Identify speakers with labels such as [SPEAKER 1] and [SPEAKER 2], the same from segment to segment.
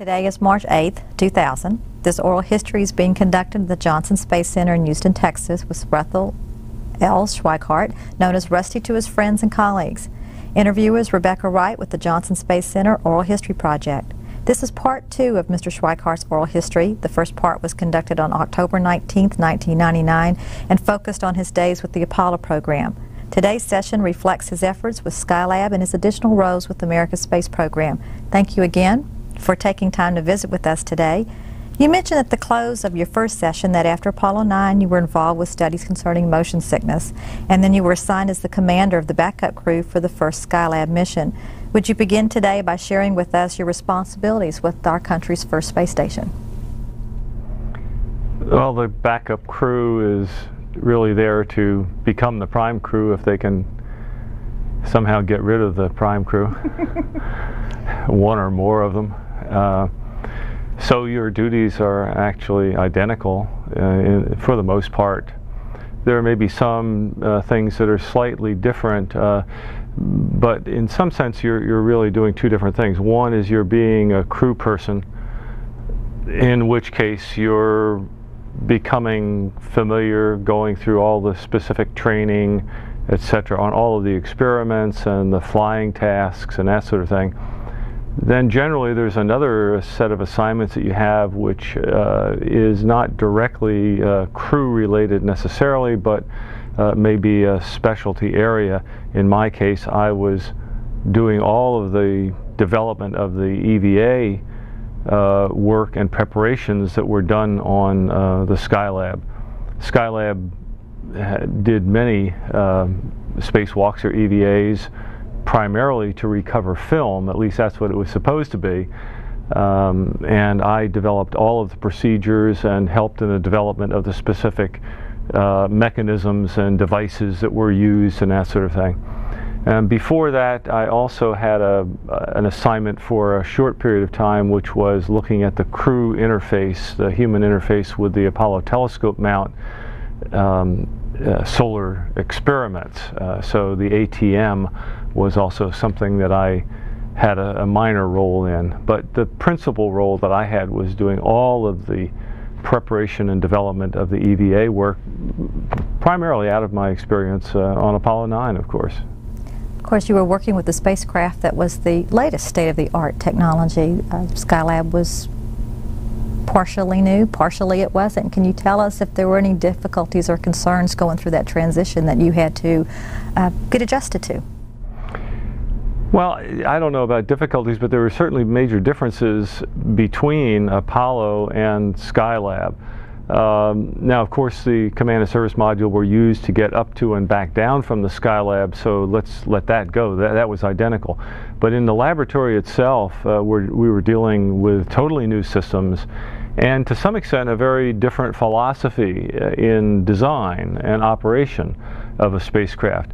[SPEAKER 1] Today is March 8th, 2000. This oral history is being conducted at the Johnson Space Center in Houston, Texas with Russell L. Schweickart, known as Rusty to his friends and colleagues. Interviewer is Rebecca Wright with the Johnson Space Center Oral History Project. This is part two of Mr. Schweickart's oral history. The first part was conducted on October 19, 1999, and focused on his days with the Apollo program. Today's session reflects his efforts with Skylab and his additional roles with America's space program. Thank you again for taking time to visit with us today. You mentioned at the close of your first session that after Apollo 9 you were involved with studies concerning motion sickness, and then you were assigned as the commander of the backup crew for the first Skylab mission. Would you begin today by sharing with us your responsibilities with our country's first space station?
[SPEAKER 2] Well, the backup crew is really there to become the prime crew if they can somehow get rid of the prime crew, one or more of them. Uh, so your duties are actually identical uh, in, for the most part. There may be some uh, things that are slightly different, uh, but in some sense you're, you're really doing two different things. One is you're being a crew person, in which case you're becoming familiar, going through all the specific training, etc., on all of the experiments and the flying tasks and that sort of thing. Then generally there's another set of assignments that you have which uh, is not directly uh, crew related necessarily, but uh, maybe a specialty area. In my case, I was doing all of the development of the EVA uh, work and preparations that were done on uh, the Skylab. Skylab did many uh, spacewalks or EVAs primarily to recover film, at least that's what it was supposed to be. Um, and I developed all of the procedures and helped in the development of the specific uh, mechanisms and devices that were used and that sort of thing. And before that, I also had a, an assignment for a short period of time, which was looking at the crew interface, the human interface with the Apollo telescope mount um, uh, solar experiments. Uh, so the ATM was also something that I had a, a, minor role in. But the principal role that I had was doing all of the preparation and development of the EVA work, primarily out of my experience uh, on Apollo 9, of course.
[SPEAKER 1] Of course, you were working with the spacecraft that was the latest state-of-the-art technology. Uh, Skylab was partially new, partially it wasn't. Can you tell us if there were any difficulties or concerns going through that transition that you had to uh, get adjusted to?
[SPEAKER 2] Well, I don't know about difficulties, but there were certainly major differences between Apollo and Skylab. Um, now, of course, the command and service module were used to get up to and back down from the Skylab, so let's let that go. That, that was identical. But in the laboratory itself, uh, we were dealing with totally new systems and to some extent a very different philosophy uh, in design and operation of a spacecraft.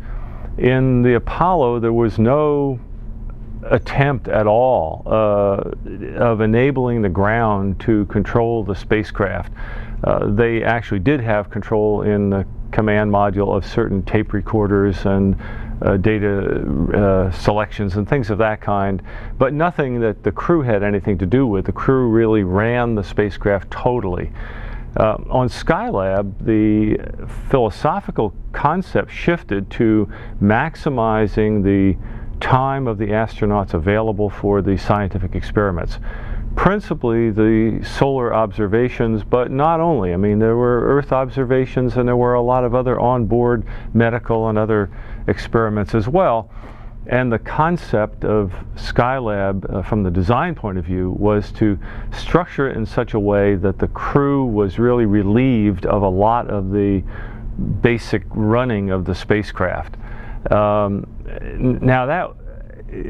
[SPEAKER 2] In the Apollo, there was no attempt at all uh, of enabling the ground to control the spacecraft. Uh, they actually did have control in the command module of certain tape recorders and uh, data uh, selections and things of that kind, but nothing that the crew had anything to do with. The crew really ran the spacecraft totally. Uh, on Skylab, the philosophical concept shifted to maximizing the time of the astronauts available for the scientific experiments. Principally the solar observations, but not only. I mean, there were Earth observations and there were a lot of other onboard medical and other experiments as well. And the concept of Skylab, uh, from the design point of view, was to structure it in such a way that the crew was really relieved of a lot of the basic running of the spacecraft. Um, now that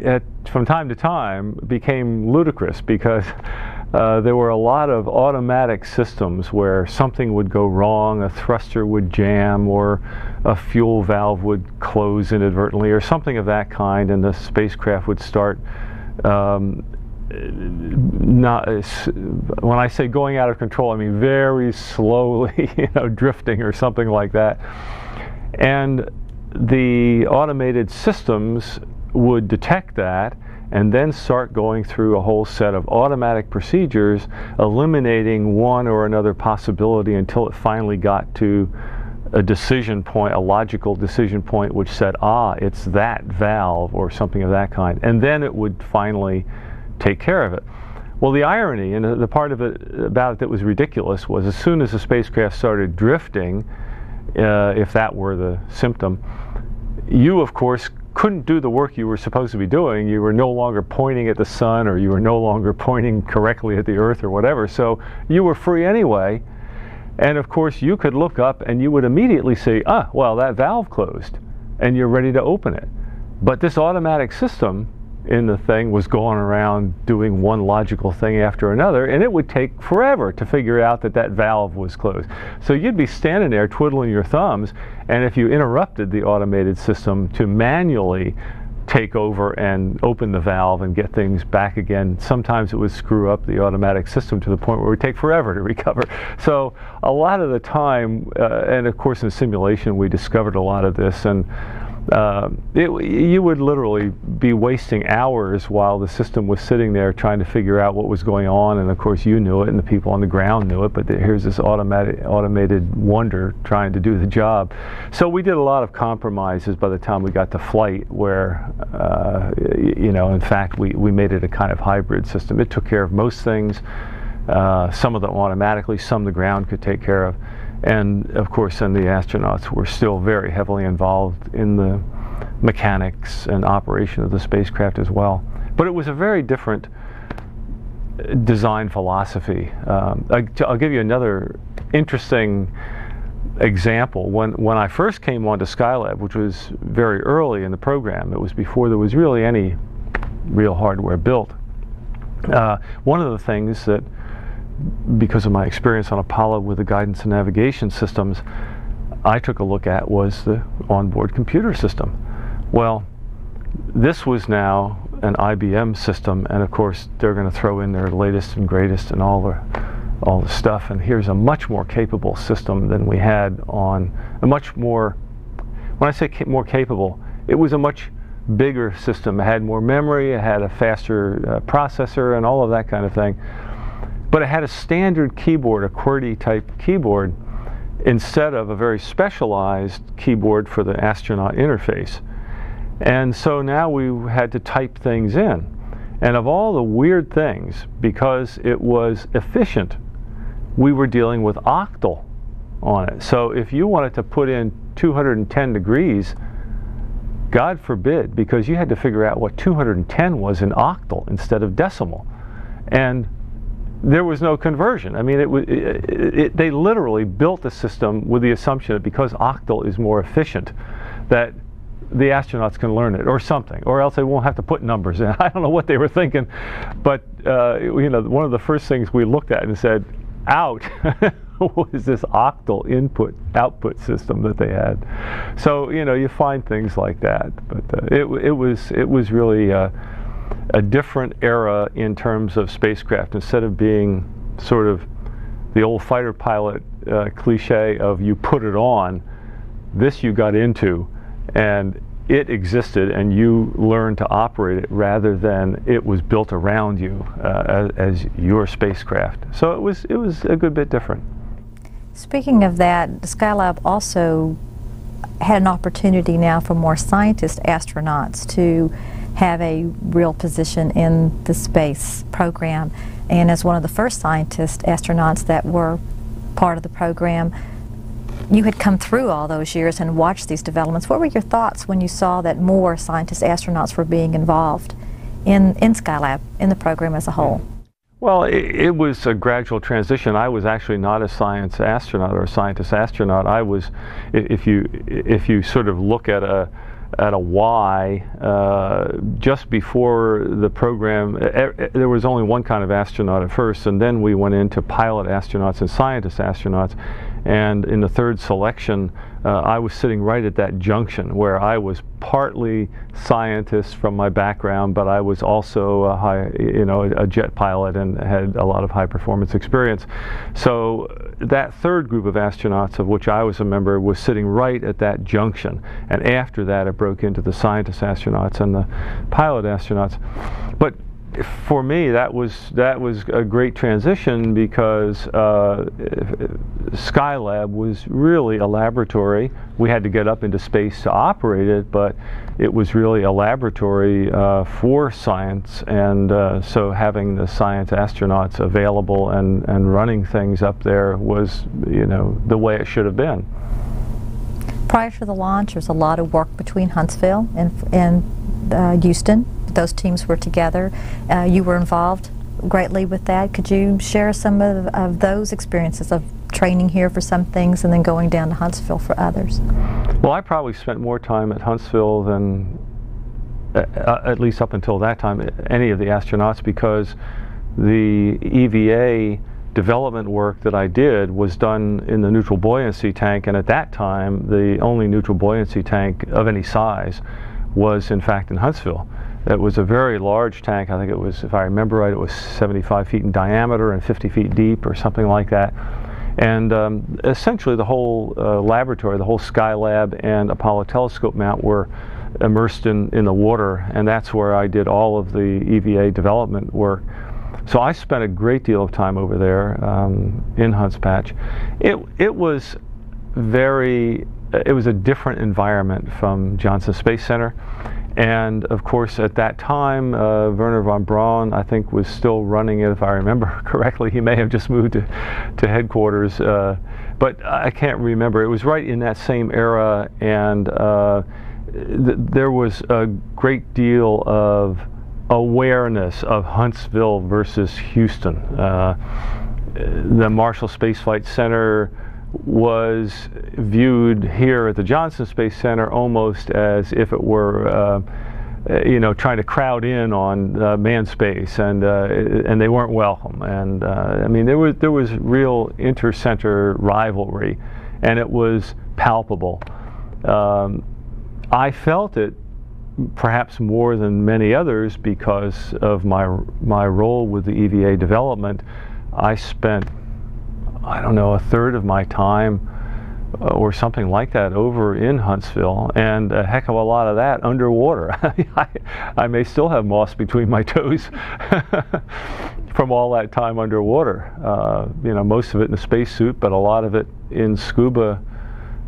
[SPEAKER 2] at, from time to time became ludicrous because uh, there were a lot of automatic systems where something would go wrong, a thruster would jam, or a fuel valve would close inadvertently, or something of that kind, and the spacecraft would start. Um, not when I say going out of control, I mean very slowly, you know, drifting or something like that. And the automated systems would detect that and then start going through a whole set of automatic procedures, eliminating one or another possibility until it finally got to a decision point, a logical decision point, which said, ah, it's that valve or something of that kind. And then it would finally take care of it. Well, the irony and the part of it about it that was ridiculous was as soon as the spacecraft started drifting, uh, if that were the symptom, you, of course, couldn't do the work you were supposed to be doing. You were no longer pointing at the sun or you were no longer pointing correctly at the earth or whatever. So you were free anyway. And of course, you could look up and you would immediately see, ah, well, that valve closed and you're ready to open it. But this automatic system in the thing was going around doing one logical thing after another, and it would take forever to figure out that that valve was closed. So you'd be standing there twiddling your thumbs, and if you interrupted the automated system to manually take over and open the valve and get things back again. Sometimes it would screw up the automatic system to the point where it would take forever to recover. So a lot of the time, uh, and of course in simulation we discovered a lot of this, and uh, it, you would literally be wasting hours while the system was sitting there trying to figure out what was going on. And of course, you knew it, and the people on the ground knew it. But here's this automatic, automated wonder trying to do the job. So we did a lot of compromises by the time we got to flight, where uh, you know, in fact, we we made it a kind of hybrid system. It took care of most things. Uh, some of them automatically, some the ground could take care of. And of course, then the astronauts were still very heavily involved in the mechanics and operation of the spacecraft as well. But it was a very different uh, design philosophy. Um, I, will give you another interesting example. When, when I first came onto Skylab, which was very early in the program, it was before there was really any real hardware built. Uh, one of the things that because of my experience on Apollo with the guidance and navigation systems, I took a look at was the onboard computer system. Well, this was now an IBM system, and of course they're going to throw in their latest and greatest and all the all the stuff. And here's a much more capable system than we had on a much more. When I say ca more capable, it was a much bigger system. It had more memory, it had a faster uh, processor, and all of that kind of thing but it had a standard keyboard, a QWERTY type keyboard, instead of a very specialized keyboard for the astronaut interface. And so now we had to type things in. And of all the weird things, because it was efficient, we were dealing with octal on it. So if you wanted to put in 210 degrees, God forbid, because you had to figure out what 210 was in octal instead of decimal. And there was no conversion. I mean, it, it, it, they literally built the system with the assumption that because octal is more efficient, that the astronauts can learn it or something, or else they won't have to put numbers in. I don't know what they were thinking, but uh, you know, one of the first things we looked at and said, "Out." was this octal input output system that they had so you know you find things like that but uh, it, it was it was really uh, a different era in terms of spacecraft. Instead of being sort of the old fighter pilot uh, cliche of you put it on, this you got into, and it existed, and you learned to operate it rather than it was built around you uh, as, as your spacecraft. So it was it was a good bit different.
[SPEAKER 1] Speaking of that, the Skylab also had an opportunity now for more scientist astronauts to have a real position in the space program. And as one of the first scientist astronauts that were part of the program, you had come through all those years and watched these developments. What were your thoughts when you saw that more scientist astronauts were being involved in, in Skylab, in the program as a whole?
[SPEAKER 2] Well, it, it, was a gradual transition. I was actually not a science astronaut or a scientist astronaut. I was, if you if you sort of look at a at a Y uh, just before the program. there was only one kind of astronaut at first, and then we went into pilot astronauts and scientist astronauts. And in the third selection, uh, I was sitting right at that junction where I was partly scientist from my background, but I was also a high, you know, a jet pilot and had a lot of high performance experience. So that third group of astronauts, of which I was a member, was sitting right at that junction. And after that, it broke into the scientist astronauts and the pilot astronauts. But for me, that was that was a great transition because uh, Skylab was really a laboratory. We had to get up into space to operate it, but it was really a laboratory uh, for science, and uh, so having the science astronauts available and, and running things up there was, you know, the way it should have been.
[SPEAKER 1] Prior to the launch, there was a lot of work between Huntsville and, and uh, Houston those teams were together. Uh, you were involved greatly with that. Could you share some of, of those experiences of training here for some things and then going down to Huntsville for others?
[SPEAKER 2] Well, I probably spent more time at Huntsville than, uh, uh at least up until that time, any of the astronauts because the EVA development work that I did was done in the neutral buoyancy tank, and at that time, the only neutral buoyancy tank of any size was in fact in Huntsville. It was a very large tank. I think it was, if I remember right, it was 75 feet in diameter and 50 feet deep or something like that. And um, essentially the whole uh, laboratory, the whole Skylab and Apollo telescope mount were immersed in, in the water and that's where I did all of the EVA development work. So I spent a great deal of time over there um, in Hunts Patch. It, it was very, it was a different environment from Johnson Space Center. And of course, at that time, uh, Wernher von Braun, I think, was still running it, if I remember correctly. He may have just moved to, to headquarters, uh, but I can't remember. It was right in that same era, and uh, th there was a great deal of awareness of Huntsville versus Houston. Uh, the Marshall Space Flight Center was viewed here at the Johnson Space Center almost as if it were, uh, you know, trying to crowd in on uh, manned space, and uh, and they weren't welcome. And uh, I mean, there was there was real inter-center rivalry, and it was palpable. Um, I felt it perhaps more than many others because of my my role with the EVA development. I spent I don't know, a third of my time uh, or something like that over in Huntsville, and a heck of a lot of that underwater. I, I, may still have moss between my toes from all that time underwater. Uh, you know, most of it in a spacesuit, but a lot of it in scuba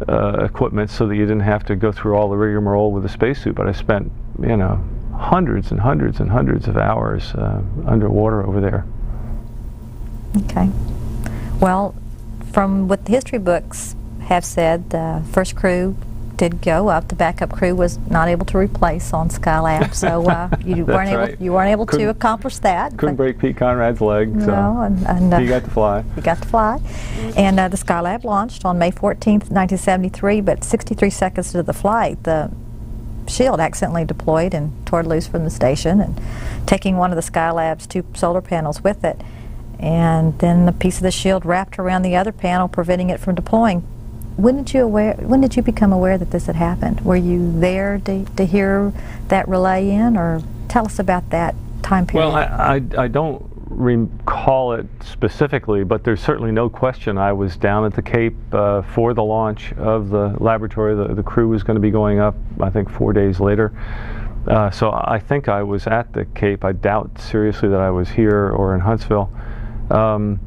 [SPEAKER 2] uh, equipment so that you didn't have to go through all the rigmarole with a spacesuit. But I spent, you know, hundreds and hundreds and hundreds of hours uh, underwater over there.
[SPEAKER 1] Okay. Well, from what the history books have said, the first crew did go up. The backup crew was not able to replace on Skylab, so uh, you weren't able right. you weren't able couldn't, to accomplish that.
[SPEAKER 2] Couldn't break Pete Conrad's leg, so
[SPEAKER 1] no, and, and uh,
[SPEAKER 2] he got to fly.
[SPEAKER 1] He got to fly, and uh, the Skylab launched on May 14th, 1973. But 63 seconds into the flight, the shield accidentally deployed and tore loose from the station, and taking one of the Skylab's two solar panels with it and then a piece of the shield wrapped around the other panel, preventing it from deploying. When did you aware? When did you become aware that this had happened? Were you there to, to hear that relay in, or tell us about that time period?
[SPEAKER 2] Well, I, I, I don't recall it specifically, but there's certainly no question I was down at the Cape uh, for the launch of the laboratory. The, the crew was going to be going up, I think, four days later. Uh, so I think I was at the Cape. I doubt seriously that I was here or in Huntsville. Um,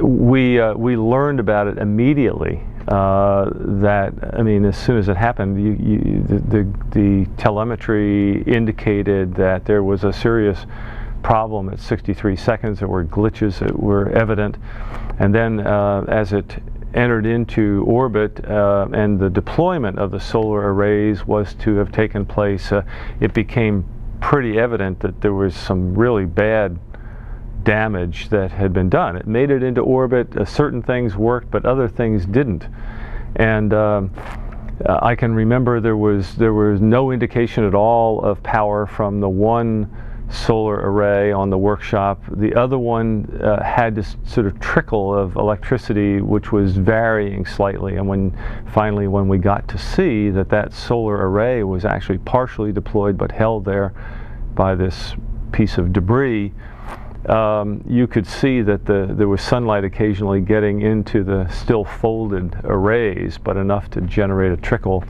[SPEAKER 2] we uh, we learned about it immediately. Uh, that I mean, as soon as it happened, you, you, the, the, the telemetry indicated that there was a serious problem at 63 seconds. There were glitches that were evident, and then uh, as it entered into orbit uh, and the deployment of the solar arrays was to have taken place, uh, it became pretty evident that there was some really bad damage that had been done. It made it into orbit. Uh, certain things worked, but other things didn't. And uh, I can remember there was there was no indication at all of power from the one solar array on the workshop. The other one uh, had this sort of trickle of electricity which was varying slightly and when finally when we got to see that that solar array was actually partially deployed but held there by this piece of debris um, you could see that the, there was sunlight occasionally getting into the still folded arrays but enough to generate a trickle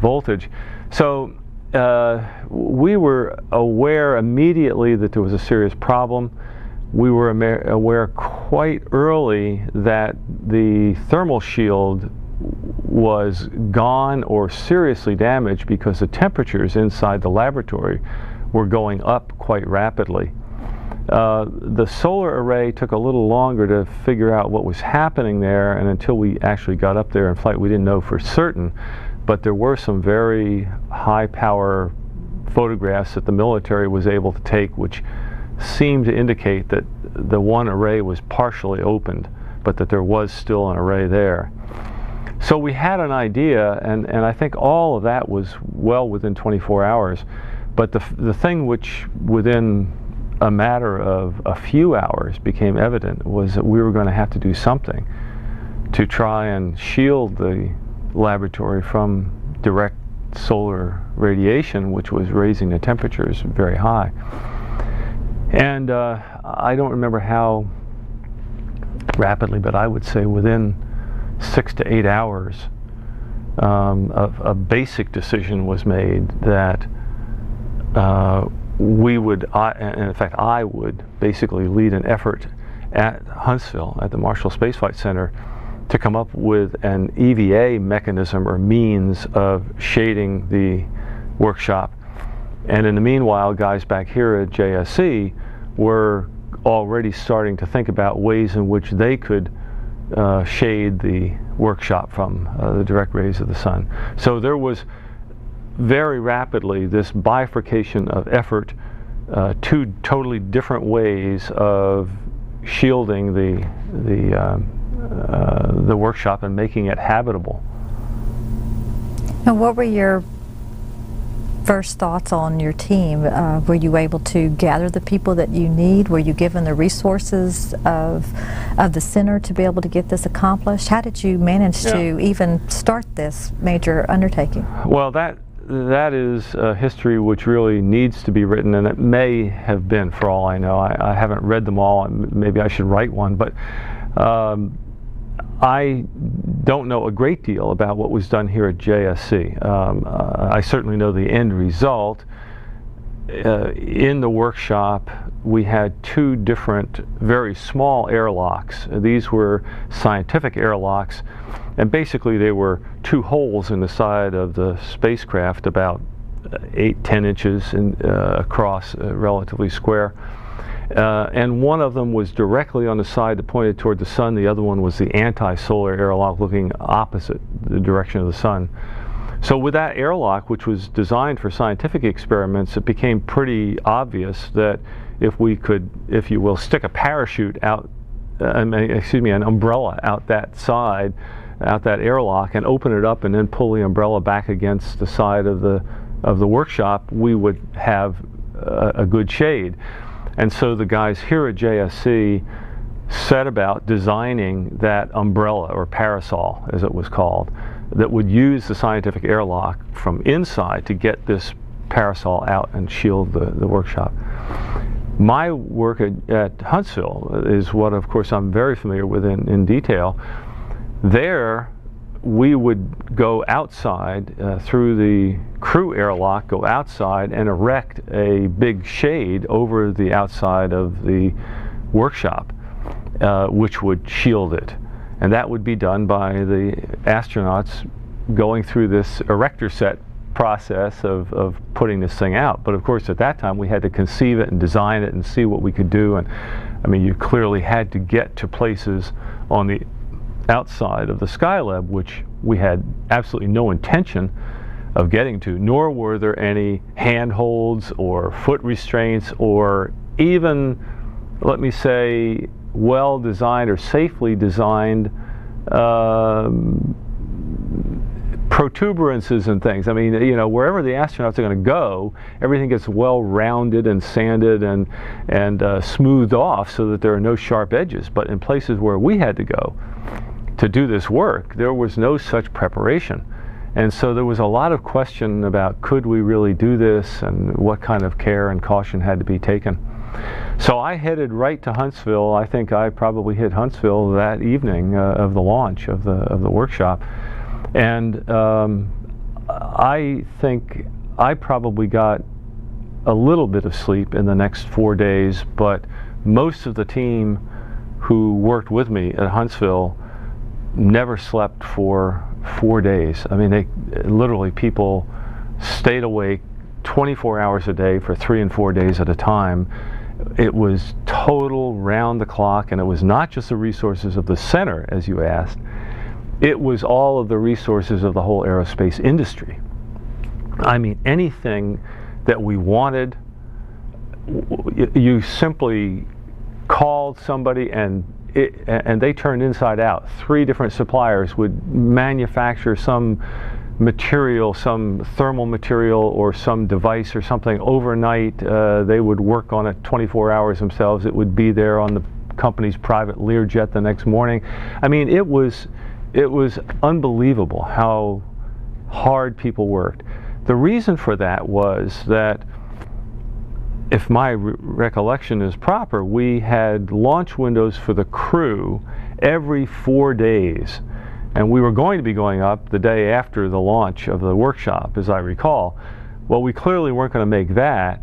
[SPEAKER 2] voltage. So uh, we were aware immediately that there was a serious problem. We were aware quite early that the thermal shield was gone or seriously damaged because the temperatures inside the laboratory were going up quite rapidly. Uh, the solar array took a little longer to figure out what was happening there, and until we actually got up there in flight, we didn't know for certain but there were some very high power photographs that the military was able to take which seemed to indicate that the one array was partially opened but that there was still an array there. So we had an idea and, and I think all of that was well within 24 hours but the, the thing which within a matter of a few hours became evident was that we were going to have to do something to try and shield the laboratory from direct solar radiation, which was raising the temperatures very high. And uh, I don't remember how rapidly, but I would say within six to eight hours, um, a, a, basic decision was made that uh, we would, I, and in fact, I would basically lead an effort at Huntsville, at the Marshall Space Flight Center, to come up with an EVA mechanism or means of shading the workshop. And in the meanwhile, guys back here at JSC were already starting to think about ways in which they could uh, shade the workshop from uh, the direct rays of the sun. So there was very rapidly this bifurcation of effort, uh, two totally different ways of shielding the, the um, uh, the workshop and making it habitable.
[SPEAKER 1] And what were your first thoughts on your team? Uh, were you able to gather the people that you need? Were you given the resources of of the center to be able to get this accomplished? How did you manage yeah. to even start this major undertaking?
[SPEAKER 2] Well, that that is a history which really needs to be written, and it may have been, for all I know. I, I haven't read them all. And maybe I should write one, but. Um, I don't know a great deal about what was done here at JSC. Um, uh, I certainly know the end result. Uh, in the workshop, we had two different, very small airlocks. These were scientific airlocks, and basically they were two holes in the side of the spacecraft, about eight, ten inches in, uh, across, uh, relatively square. Uh, and one of them was directly on the side that pointed toward the sun. The other one was the anti-solar airlock looking opposite the direction of the sun. So with that airlock, which was designed for scientific experiments, it became pretty obvious that if we could, if you will, stick a parachute out, uh, excuse me, an umbrella out that side, out that airlock, and open it up and then pull the umbrella back against the side of the of the workshop, we would have a, a good shade. And so the guys here at JSC set about designing that umbrella or parasol, as it was called, that would use the scientific airlock from inside to get this parasol out and shield the, the workshop. My work at, at Huntsville is what, of course, I'm very familiar with in, in detail. There, we would go outside uh, through the crew airlock, go outside and erect a big shade over the outside of the workshop, uh, which would shield it. And that would be done by the astronauts going through this erector set process of, of putting this thing out. But of course, at that time, we had to conceive it and design it and see what we could do. And I mean, you clearly had to get to places on the outside of the Skylab, which we had absolutely no intention of getting to, nor were there any handholds or foot restraints or even, let me say, well designed or safely designed um, protuberances and things. I mean, you know, wherever the astronauts are going to go, everything gets well rounded and sanded and and uh, smoothed off so that there are no sharp edges. But in places where we had to go to do this work, there was no such preparation. And so there was a lot of question about could we really do this and what kind of care and caution had to be taken. So I headed right to Huntsville. I think I probably hit Huntsville that evening uh, of the launch of the of the workshop, and um, I think I probably got a little bit of sleep in the next four days, but most of the team who worked with me at Huntsville never slept for four days. I mean, they literally people stayed awake 24 hours a day for three and four days at a time. It was total round the clock, and it was not just the resources of the center, as you asked. It was all of the resources of the whole aerospace industry. I mean, anything that we wanted, you simply called somebody and it, and they turned inside out. Three different suppliers would manufacture some material, some thermal material or some device or something overnight. Uh, they would work on it 24 hours themselves. It would be there on the company's private Learjet the next morning. I mean, it was, it was unbelievable how hard people worked. The reason for that was that if my re recollection is proper, we had launch windows for the crew every four days. And we were going to be going up the day after the launch of the workshop, as I recall. Well, we clearly weren't going to make that,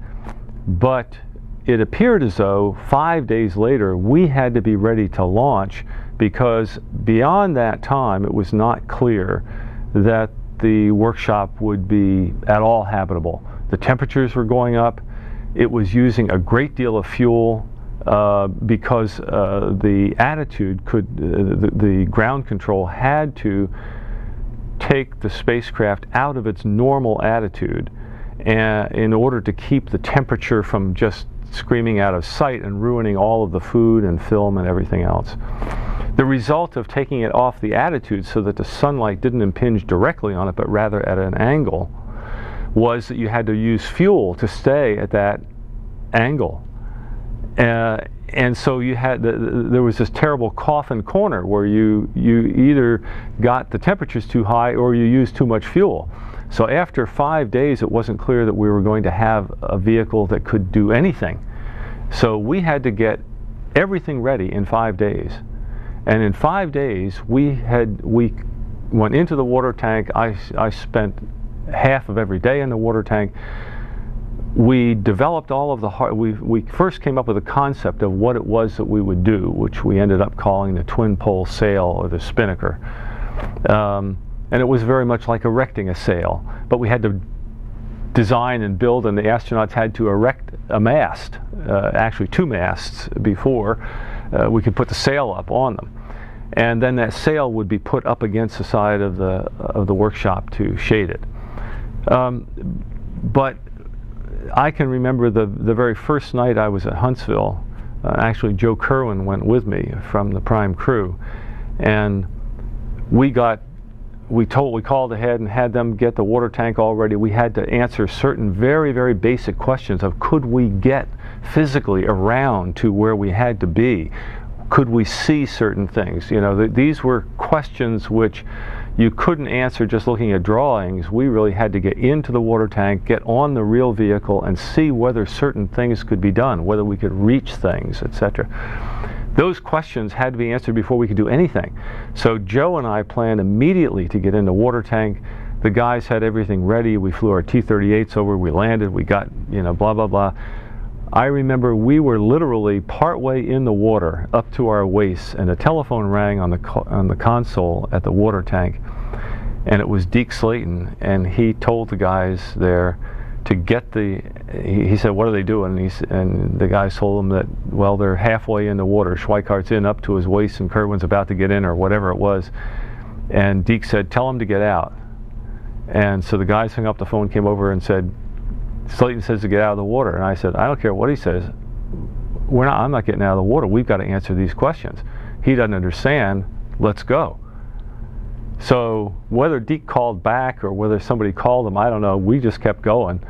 [SPEAKER 2] but it appeared as though five days later we had to be ready to launch because beyond that time it was not clear that the workshop would be at all habitable. The temperatures were going up, it was using a great deal of fuel uh, because uh, the attitude could, uh, the, the, ground control had to take the spacecraft out of its normal attitude in order to keep the temperature from just screaming out of sight and ruining all of the food and film and everything else. The result of taking it off the attitude so that the sunlight didn't impinge directly on it but rather at an angle was that you had to use fuel to stay at that angle. Uh, and so you had the, there was this terrible coffin corner where you you either got the temperatures too high or you used too much fuel. So after five days, it wasn't clear that we were going to have a vehicle that could do anything. So we had to get everything ready in five days. And in five days, we had we went into the water tank. I I spent half of every day in the water tank. We developed all of the hard, we, we first came up with a concept of what it was that we would do, which we ended up calling the twin pole sail or the spinnaker. Um, and it was very much like erecting a sail, but we had to design and build, and the astronauts had to erect a mast, uh, actually two masts before uh, we could put the sail up on them. And then that sail would be put up against the side of the, of the workshop to shade it. Um, but I can remember the, the very first night I was at Huntsville. Uh, actually, Joe Kerwin went with me from the Prime crew, and we got we told we called ahead and had them get the water tank all ready. We had to answer certain very very basic questions of could we get physically around to where we had to be? Could we see certain things? You know, th these were questions which you couldn't answer just looking at drawings. We really had to get into the water tank, get on the real vehicle, and see whether certain things could be done, whether we could reach things, etc. Those questions had to be answered before we could do anything. So Joe and I planned immediately to get in the water tank. The guys had everything ready. We flew our T-38s over. We landed. We got, you know, blah, blah, blah. I remember we were literally partway in the water up to our waists and a telephone rang on the, on the console at the water tank and it was Deke Slayton and he told the guys there to get the he, he said what are they doing? And, he, and the guys told him that well they're halfway in the water. Schweickart's in up to his waist and Kerwin's about to get in or whatever it was. And Deke said tell him to get out. And so the guys hung up the phone came over and said Slayton says to get out of the water. And I said, I don't care what he says. We're not, I'm not getting out of the water. We've got to answer these questions. He doesn't understand. Let's go. So whether Deke called back or whether somebody called him, I don't know. We just kept going.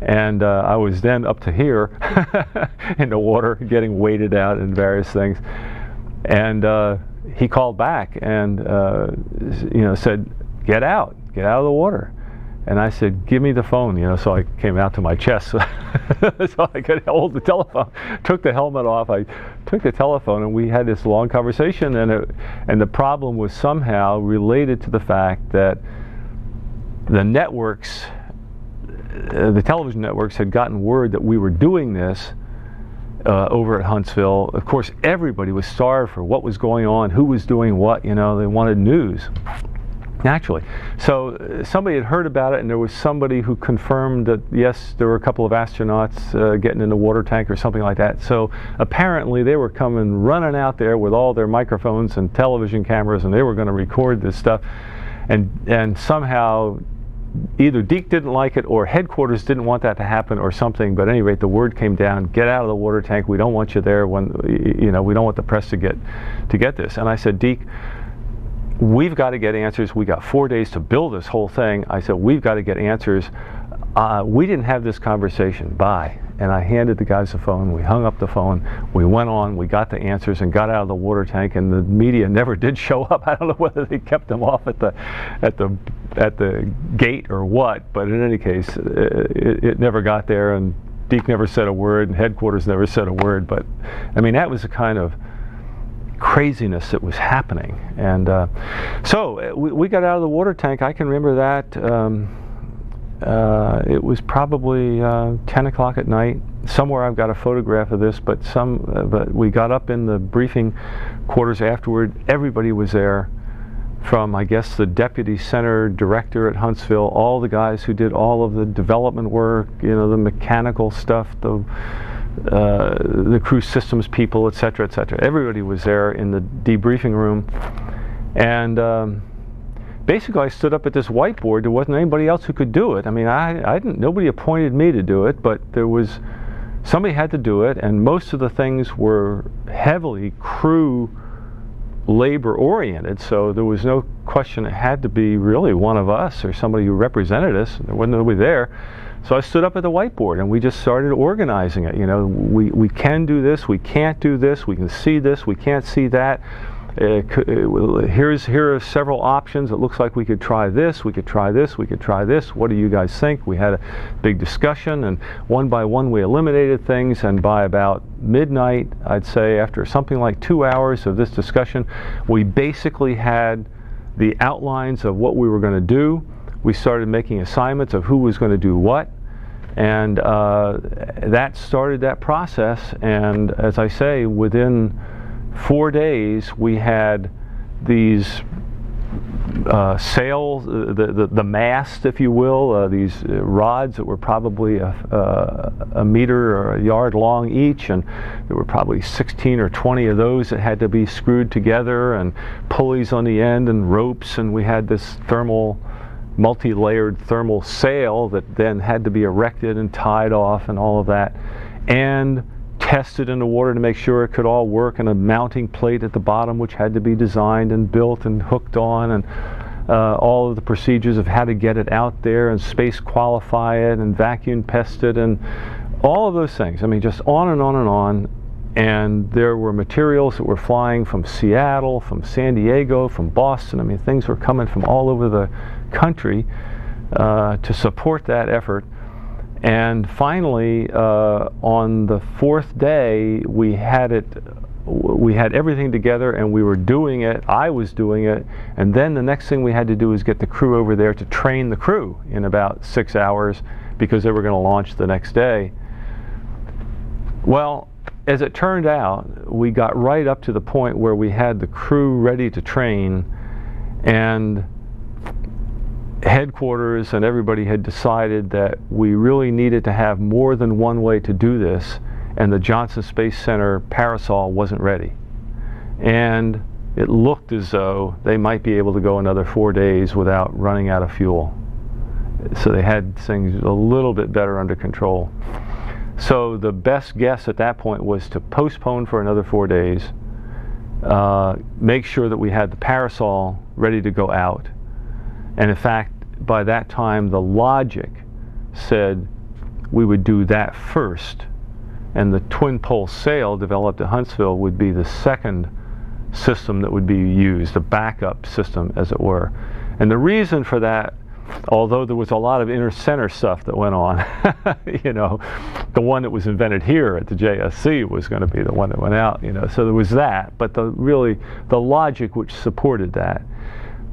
[SPEAKER 2] And uh, I was then up to here in the water, getting weighted out and various things. And uh, he called back and uh, you know said, "Get out, get out of the water." And I said, "Give me the phone," you know. So I came out to my chest, so I could hold the telephone. Took the helmet off. I took the telephone, and we had this long conversation. And it, and the problem was somehow related to the fact that the networks, uh, the television networks, had gotten word that we were doing this. Uh, over at Huntsville, of course, everybody was starved for what was going on, who was doing what. You know, they wanted news naturally. So uh, somebody had heard about it, and there was somebody who confirmed that yes, there were a couple of astronauts uh, getting in the water tank or something like that. So apparently they were coming running out there with all their microphones and television cameras, and they were going to record this stuff. And and somehow either Deke didn't like it or headquarters didn't want that to happen or something. But at any rate, the word came down: get out of the water tank. We don't want you there. When you know, we don't want the press to get to get this. And I said, Deke we've got to get answers. We got four days to build this whole thing. I said, we've got to get answers. Uh, we didn't have this conversation. Bye. And I handed the guys the phone. We hung up the phone. We went on. We got the answers and got out of the water tank. And the media never did show up. I don't know whether they kept them off at the at the at the gate or what. But in any case, it, it never got there. And Deke never said a word, and headquarters never said a word. But I mean, that was a kind of craziness that was happening. And uh, so uh, we, we, got out of the water tank. I can remember that. Um, uh, it was probably uh, 10 o'clock at night. Somewhere I've got a photograph of this, but some. Uh, but we got up in the briefing quarters afterward. Everybody was there, from I guess the deputy center director at Huntsville, all the guys who did all of the development work, you know, the mechanical stuff, the uh, the crew systems people, et cetera, et cetera. Everybody was there in the debriefing room. And um, basically, I stood up at this whiteboard. There wasn't anybody else who could do it. I mean, I, I didn't, nobody appointed me to do it, but there was, somebody had to do it, and most of the things were heavily crew labor oriented, so there was no question it had to be really one of us or somebody who represented us. There wasn't nobody there. So I stood up at the whiteboard and we just started organizing it. You know, we, we can do this, we can't do this, we can see this, we can't see that. Uh, here's here are several options. It looks like we could try this, we could try this, we could try this. What do you guys think? We had a big discussion, and one by one we eliminated things. And by about midnight, I'd say after something like two hours of this discussion, we basically had the outlines of what we were going to do we started making assignments of who was going to do what. And uh, that started that process. And as I say, within four days, we had these uh, sails, uh, the, the, the, mast, if you will, uh, these uh, rods that were probably a, uh, a, meter or a yard long each, and there were probably 16 or 20 of those that had to be screwed together, and pulleys on the end, and ropes, and we had this thermal multi-layered thermal sail that then had to be erected and tied off and all of that and tested in the water to make sure it could all work and a mounting plate at the bottom which had to be designed and built and hooked on and uh, all of the procedures of how to get it out there and space qualify it and vacuum pest it and all of those things. I mean, just on and on and on. And there were materials that were flying from Seattle, from San Diego, from Boston. I mean, things were coming from all over the country uh, to support that effort. And finally, uh, on the fourth day, we had it. We had everything together, and we were doing it. I was doing it, and then the next thing we had to do was get the crew over there to train the crew in about six hours, because they were going to launch the next day. Well, as it turned out, we got right up to the point where we had the crew ready to train, and headquarters and everybody had decided that we really needed to have more than one way to do this, and the Johnson Space Center parasol wasn't ready. And it looked as though they might be able to go another four days without running out of fuel. So they had things a little bit better under control. So the best guess at that point was to postpone for another four days uh, make sure that we had the parasol ready to go out. And in fact, by that time, the logic said we would do that first. And the twin pole sail developed at Huntsville would be the second system that would be used, a backup system, as it were. And the reason for that although there was a lot of inner center stuff that went on. you know, the one that was invented here at the JSC was going to be the one that went out, you know, so there was that. But the really, the logic which supported that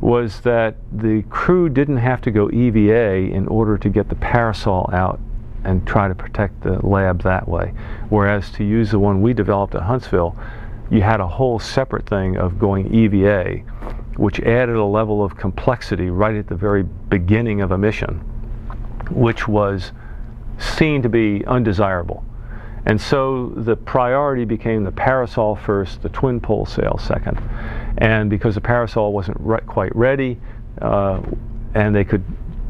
[SPEAKER 2] was that the crew didn't have to go EVA in order to get the parasol out and try to protect the lab that way. Whereas to use the one we developed at Huntsville, you had a whole separate thing of going EVA which added a level of complexity right at the very beginning of a mission, which was seen to be undesirable. And so the priority became the parasol first, the twin pole sail second. And because the parasol wasn't re quite ready uh, and they could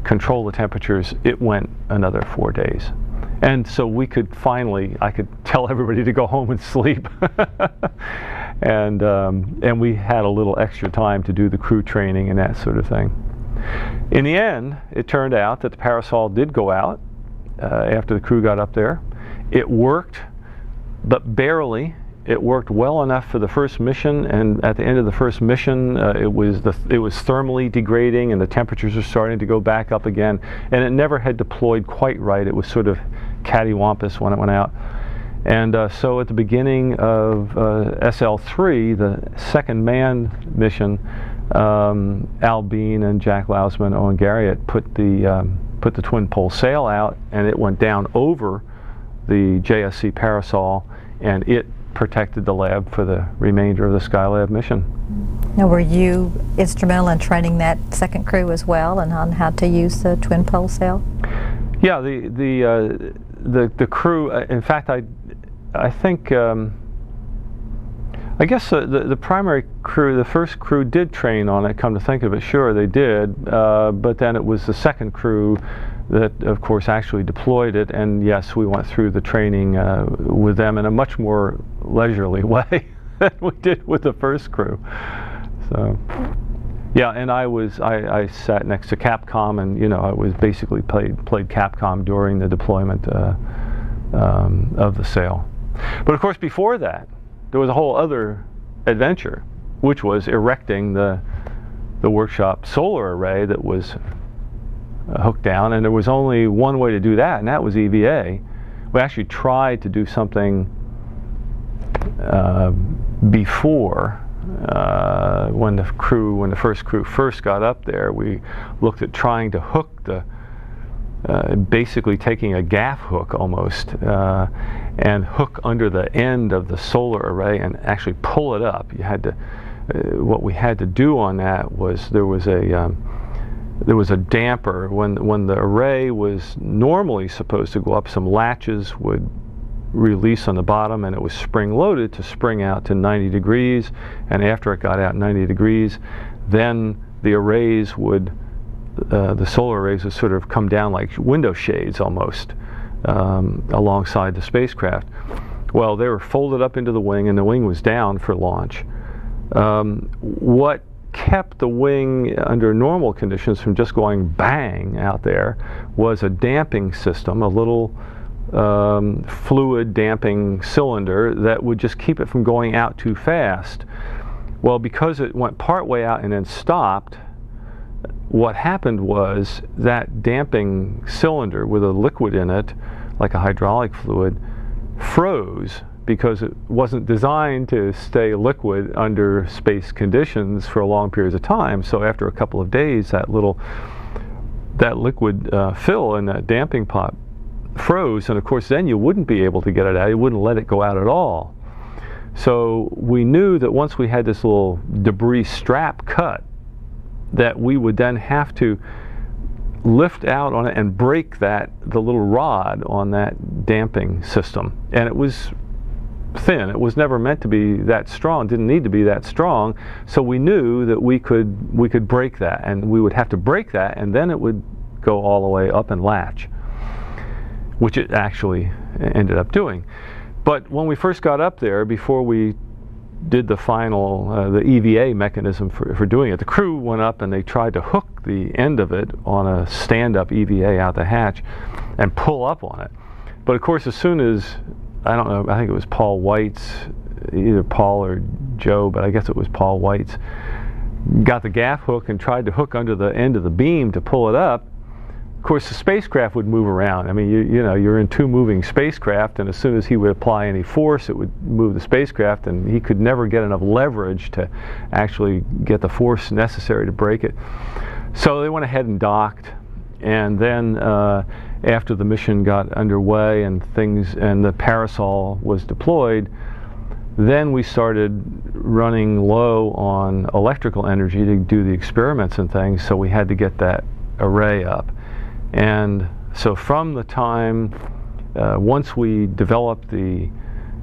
[SPEAKER 2] control the temperatures, it went another four days. And so we could finally, I could tell everybody to go home and sleep. and um, and we had a little extra time to do the crew training and that sort of thing. In the end, it turned out that the parasol did go out uh, after the crew got up there. It worked, but barely. It worked well enough for the first mission, and at the end of the first mission, uh, it was the it was thermally degrading, and the temperatures were starting to go back up again. And it never had deployed quite right. It was sort of cattywampus when it went out. And uh, so at the beginning of uh, SL3, the second manned mission, um, Al Bean and Jack Lousma, Owen Garriott put the, um, put the twin pole sail out and it went down over the JSC Parasol and it protected the lab for the remainder of the Skylab mission.
[SPEAKER 1] Now, were you instrumental in training that second crew as well and on how to use the twin pole sail?
[SPEAKER 2] Yeah, the, the, uh, the, the crew, uh, in fact, I, I think, um, I guess the, the, the, primary crew, the first crew did train on it, come to think of it, sure they did, uh, but then it was the second crew that of course actually deployed it and yes we went through the training uh, with them in a much more leisurely way than we did with the first crew. So. Yeah, and I was I, I, sat next to Capcom, and you know I was basically played played Capcom during the deployment uh, um, of the sail. But of course, before that, there was a whole other adventure, which was erecting the the workshop solar array that was uh, hooked down, and there was only one way to do that, and that was EVA. We actually tried to do something uh, before uh, when the crew, when the first crew first got up there, we looked at trying to hook the, uh, basically taking a gaff hook almost, uh, and hook under the end of the solar array and actually pull it up. You had to, uh, what we had to do on that was there was a, um, there was a damper when when the array was normally supposed to go up. Some latches would release on the bottom and it was spring loaded to spring out to 90 degrees and after it got out 90 degrees then the arrays would uh, the solar arrays would sort of come down like window shades almost um, alongside the spacecraft well they were folded up into the wing and the wing was down for launch um, what kept the wing under normal conditions from just going bang out there was a damping system a little um, fluid damping cylinder that would just keep it from going out too fast. Well, because it went part way out and then stopped, what happened was that damping cylinder with a liquid in it, like a hydraulic fluid, froze because it wasn't designed to stay liquid under space conditions for long periods of time. So after a couple of days, that little that liquid uh, fill in that damping pot froze, and of course then you wouldn't be able to get it out. You wouldn't let it go out at all. So we knew that once we had this little debris strap cut, that we would then have to lift out on it and break that the little rod on that damping system. And it was thin. It was never meant to be that strong. Didn't need to be that strong. So we knew that we could we could break that, and we would have to break that, and then it would go all the way up and latch which it actually ended up doing. But when we first got up there, before we did the final, uh, the EVA mechanism for, for doing it. The crew went up and they tried to hook the end of it on a stand-up EVA out the hatch and pull up on it. But of course, as soon as, I don't know, I think it was Paul Weitz, either Paul or Joe, but I guess it was Paul Weitz, got the gaff hook and tried to hook under the end of the beam to pull it up, of course, the spacecraft would move around. I mean, you, you know, you're in two moving spacecraft, and as soon as he would apply any force, it would move the spacecraft, and he could never get enough leverage to actually get the force necessary to break it. So they went ahead and docked, and then uh, after the mission got underway and things, and the parasol was deployed, then we started running low on electrical energy to do the experiments and things, so we had to get that array up. And so from the time, uh, once we developed the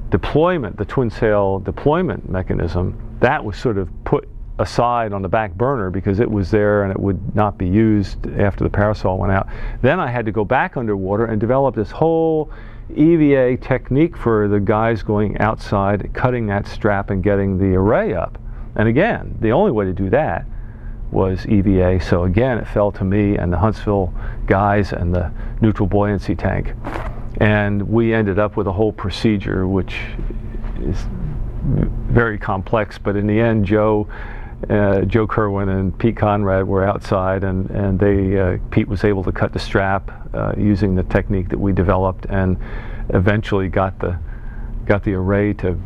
[SPEAKER 2] deployment, the twin sail deployment mechanism, that was sort of put aside on the back burner because it was there and it would not be used after the parasol went out. Then I had to go back underwater and develop this whole EVA technique for the guys going outside, cutting that strap and getting the array up. And again, the only way to do that was EVA. So again, it fell to me and the Huntsville guys and the neutral buoyancy tank. And we ended up with a whole procedure, which is very complex, but in the end, Joe uh, Joe Kerwin and Pete Conrad were outside, and and they uh, Pete was able to cut the strap uh, using the technique that we developed, and eventually got the got the array to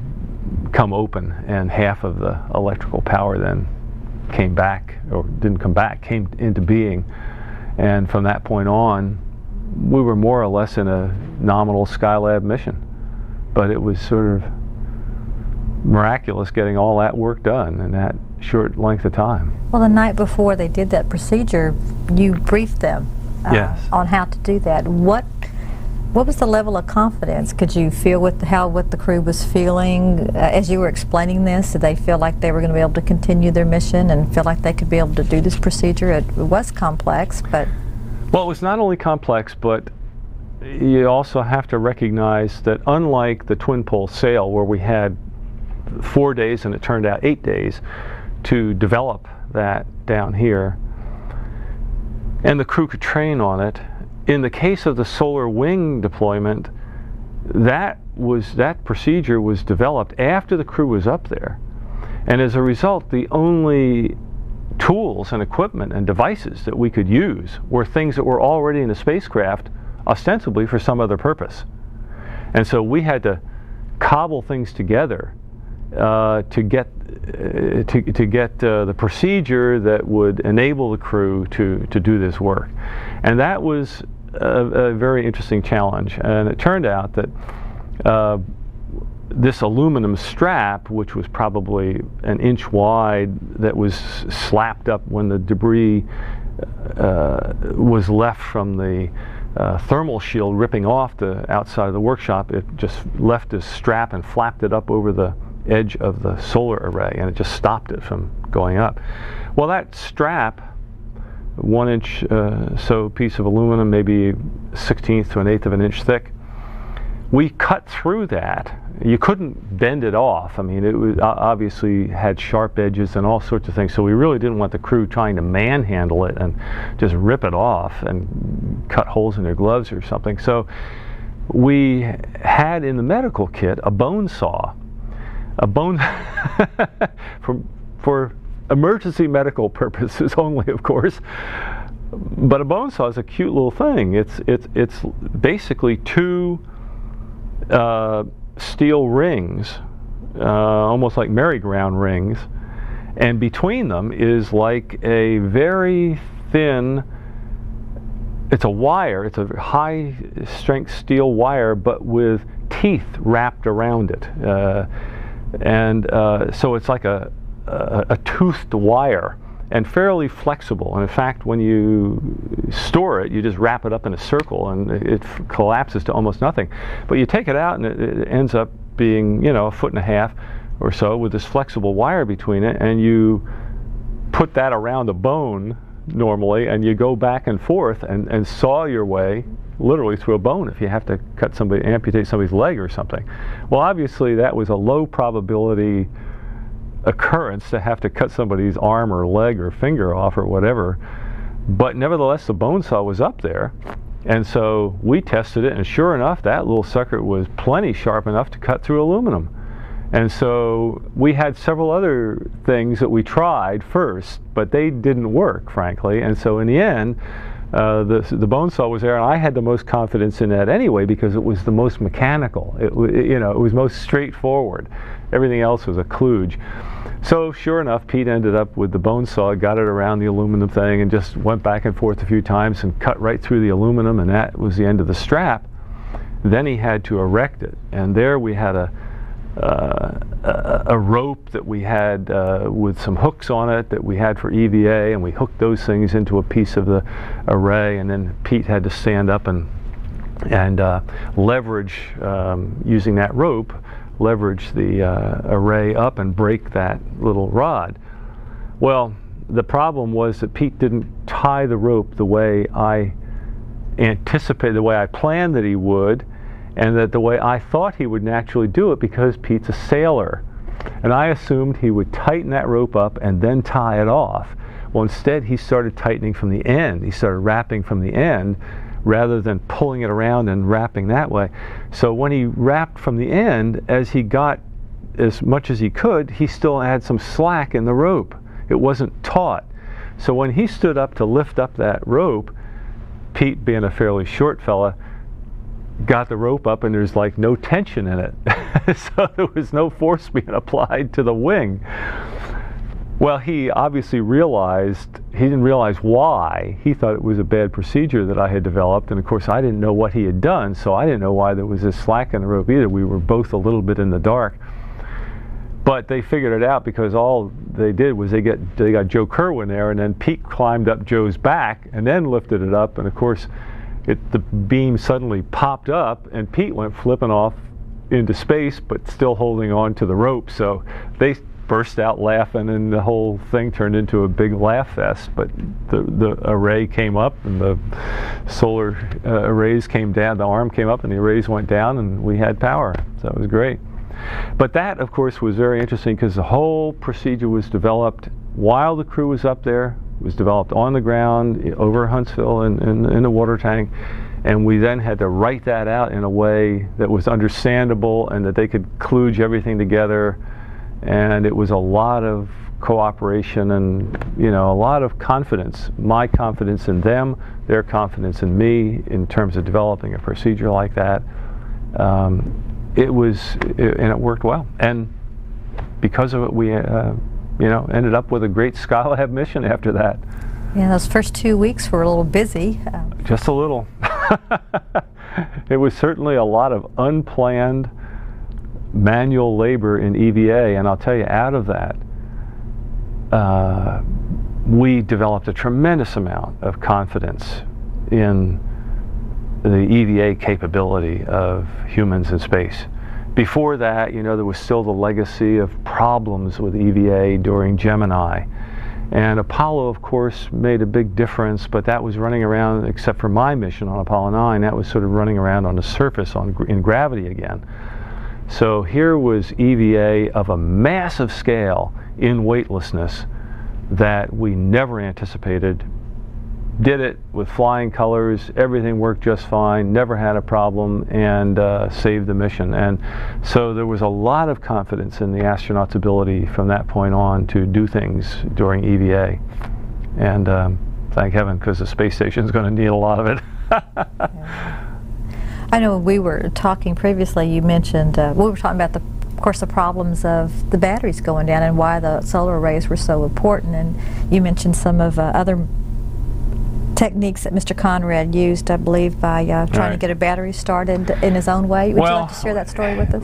[SPEAKER 2] come open, and half of the electrical power then came back, or didn't come back, came into being. And from that point on, we were more or less in a nominal Skylab mission. But it was sort of miraculous getting all that work done in that short length of time.
[SPEAKER 1] Well, the night before they did that procedure, you briefed them uh,
[SPEAKER 2] yes.
[SPEAKER 1] on how to do that. What what was the level of confidence? Could you feel with how what the crew was feeling uh, as you were explaining this? Did they feel like they were going to be able to continue their mission and feel like they could be able to do this procedure? It, it was complex, but
[SPEAKER 2] well, it was not only complex, but you also have to recognize that unlike the twin pole sail, where we had four days and it turned out eight days to develop that down here, and the crew could train on it in the case of the solar wing deployment, that was that procedure was developed after the crew was up there. And as a result, the only tools and equipment and devices that we could use were things that were already in the spacecraft, ostensibly for some other purpose. And so we had to cobble things together uh, to get uh, to, to get uh, the procedure that would enable the crew to, to do this work. And that was a, a very interesting challenge. And it turned out that uh, this aluminum strap, which was probably an inch wide, that was slapped up when the debris uh, was left from the uh, thermal shield ripping off the outside of the workshop, it just left this strap and flapped it up over the edge of the solar array and it just stopped it from going up. Well, that strap one inch uh, so piece of aluminum, maybe 16th to an eighth of an inch thick. We cut through that. You couldn't bend it off. I mean, it was, obviously had sharp edges and all sorts of things. So we really didn't want the crew trying to manhandle it and just rip it off and cut holes in their gloves or something. So we had in the medical kit a bone saw, a bone for for emergency medical purposes only, of course. But a bone saw is a cute little thing. It's it's it's basically two uh, steel rings, uh, almost like merry-go-round rings, and between them is like a very thin. It's a wire. It's a high-strength steel wire, but with teeth wrapped around it, uh, and uh, so it's like a a, toothed wire and fairly flexible. And in fact, when you store it, you just wrap it up in a circle and it collapses to almost nothing. But you take it out and it, it, ends up being, you know, a foot and a half or so with this flexible wire between it, and you put that around a bone normally, and you go back and forth and, and saw your way literally through a bone if you have to cut somebody, amputate somebody's leg or something. Well, obviously that was a low probability occurrence to have to cut somebody's arm or leg or finger off or whatever. But nevertheless, the bone saw was up there. And so we tested it, and sure enough, that little sucker was plenty sharp enough to cut through aluminum. And so we had several other things that we tried first, but they didn't work, frankly. And so in the end, uh, the, the bone saw was there, and I had the most confidence in that anyway because it was the most mechanical. It, you know, it was most straightforward. Everything else was a kludge. So sure enough, Pete ended up with the bone saw, got it around the aluminum thing, and just went back and forth a few times and cut right through the aluminum, and that was the end of the strap. Then he had to erect it, and there we had a uh, a, rope that we had uh, with some hooks on it that we had for EVA, and we hooked those things into a piece of the array, and then Pete had to stand up and and uh, leverage um, using that rope, leverage the uh, array up and break that little rod. Well, the problem was that Pete didn't tie the rope the way I anticipated, the way I planned that he would, and that the way I thought he would naturally do it because Pete's a sailor. And I assumed he would tighten that rope up and then tie it off. Well, instead, he started tightening from the end. He started wrapping from the end rather than pulling it around and wrapping that way. So when he wrapped from the end, as he got as much as he could, he still had some slack in the rope. It wasn't taut. So when he stood up to lift up that rope, Pete, being a fairly short fella, got the rope up and there's like no tension in it. so there was no force being applied to the wing. Well, he obviously realized, he didn't realize why. He thought it was a bad procedure that I had developed. And of course, I didn't know what he had done, so I didn't know why there was this slack in the rope either. We were both a little bit in the dark. But they figured it out because all they did was they, get, they got Joe Kerwin there, and then Pete climbed up Joe's back and then lifted it up. And of course, it, the beam suddenly popped up and Pete went flipping off into space but still holding on to the rope so they burst out laughing and the whole thing turned into a big laugh fest but the, the array came up and the solar uh, arrays came down the arm came up and the arrays went down and we had power so it was great but that of course was very interesting because the whole procedure was developed while the crew was up there was developed on the ground over Huntsville in, in, in the water tank. And we then had to write that out in a way that was understandable and that they could kludge everything together. And it was a lot of cooperation and you know a lot of confidence my confidence in them their confidence in me in terms of developing a procedure like that um, it was it, and it worked well and because of it we uh, you know, ended up with a great Skylab mission after that.
[SPEAKER 1] Yeah, those first two weeks were a little busy.
[SPEAKER 2] Just a little. it was certainly a lot of unplanned manual labor in EVA, and I'll tell you, out of that, uh, we developed a tremendous amount of confidence in the EVA capability of humans in space. Before that, you know, there was still the legacy of problems with EVA during Gemini. And Apollo, of course, made a big difference, but that was running around, except for my mission on Apollo 9, that was sort of running around on the surface on, in gravity again. So here was EVA of a massive scale in weightlessness that we never anticipated did it with flying colors. Everything worked just fine, never had a problem, and uh, saved the mission. And so there was a lot of confidence in the astronaut's ability from that point on to do things during EVA. And um, thank heaven, because the space station is going to need a lot of it.
[SPEAKER 1] I know we were talking previously, you mentioned, uh, we were talking about the of course, the problems of the batteries going down and why the solar arrays were so important. And you mentioned some of uh, other techniques that Mr. Conrad used, I believe, by uh, trying right. to get a battery started in his own way. Would well, you like to share that story with us?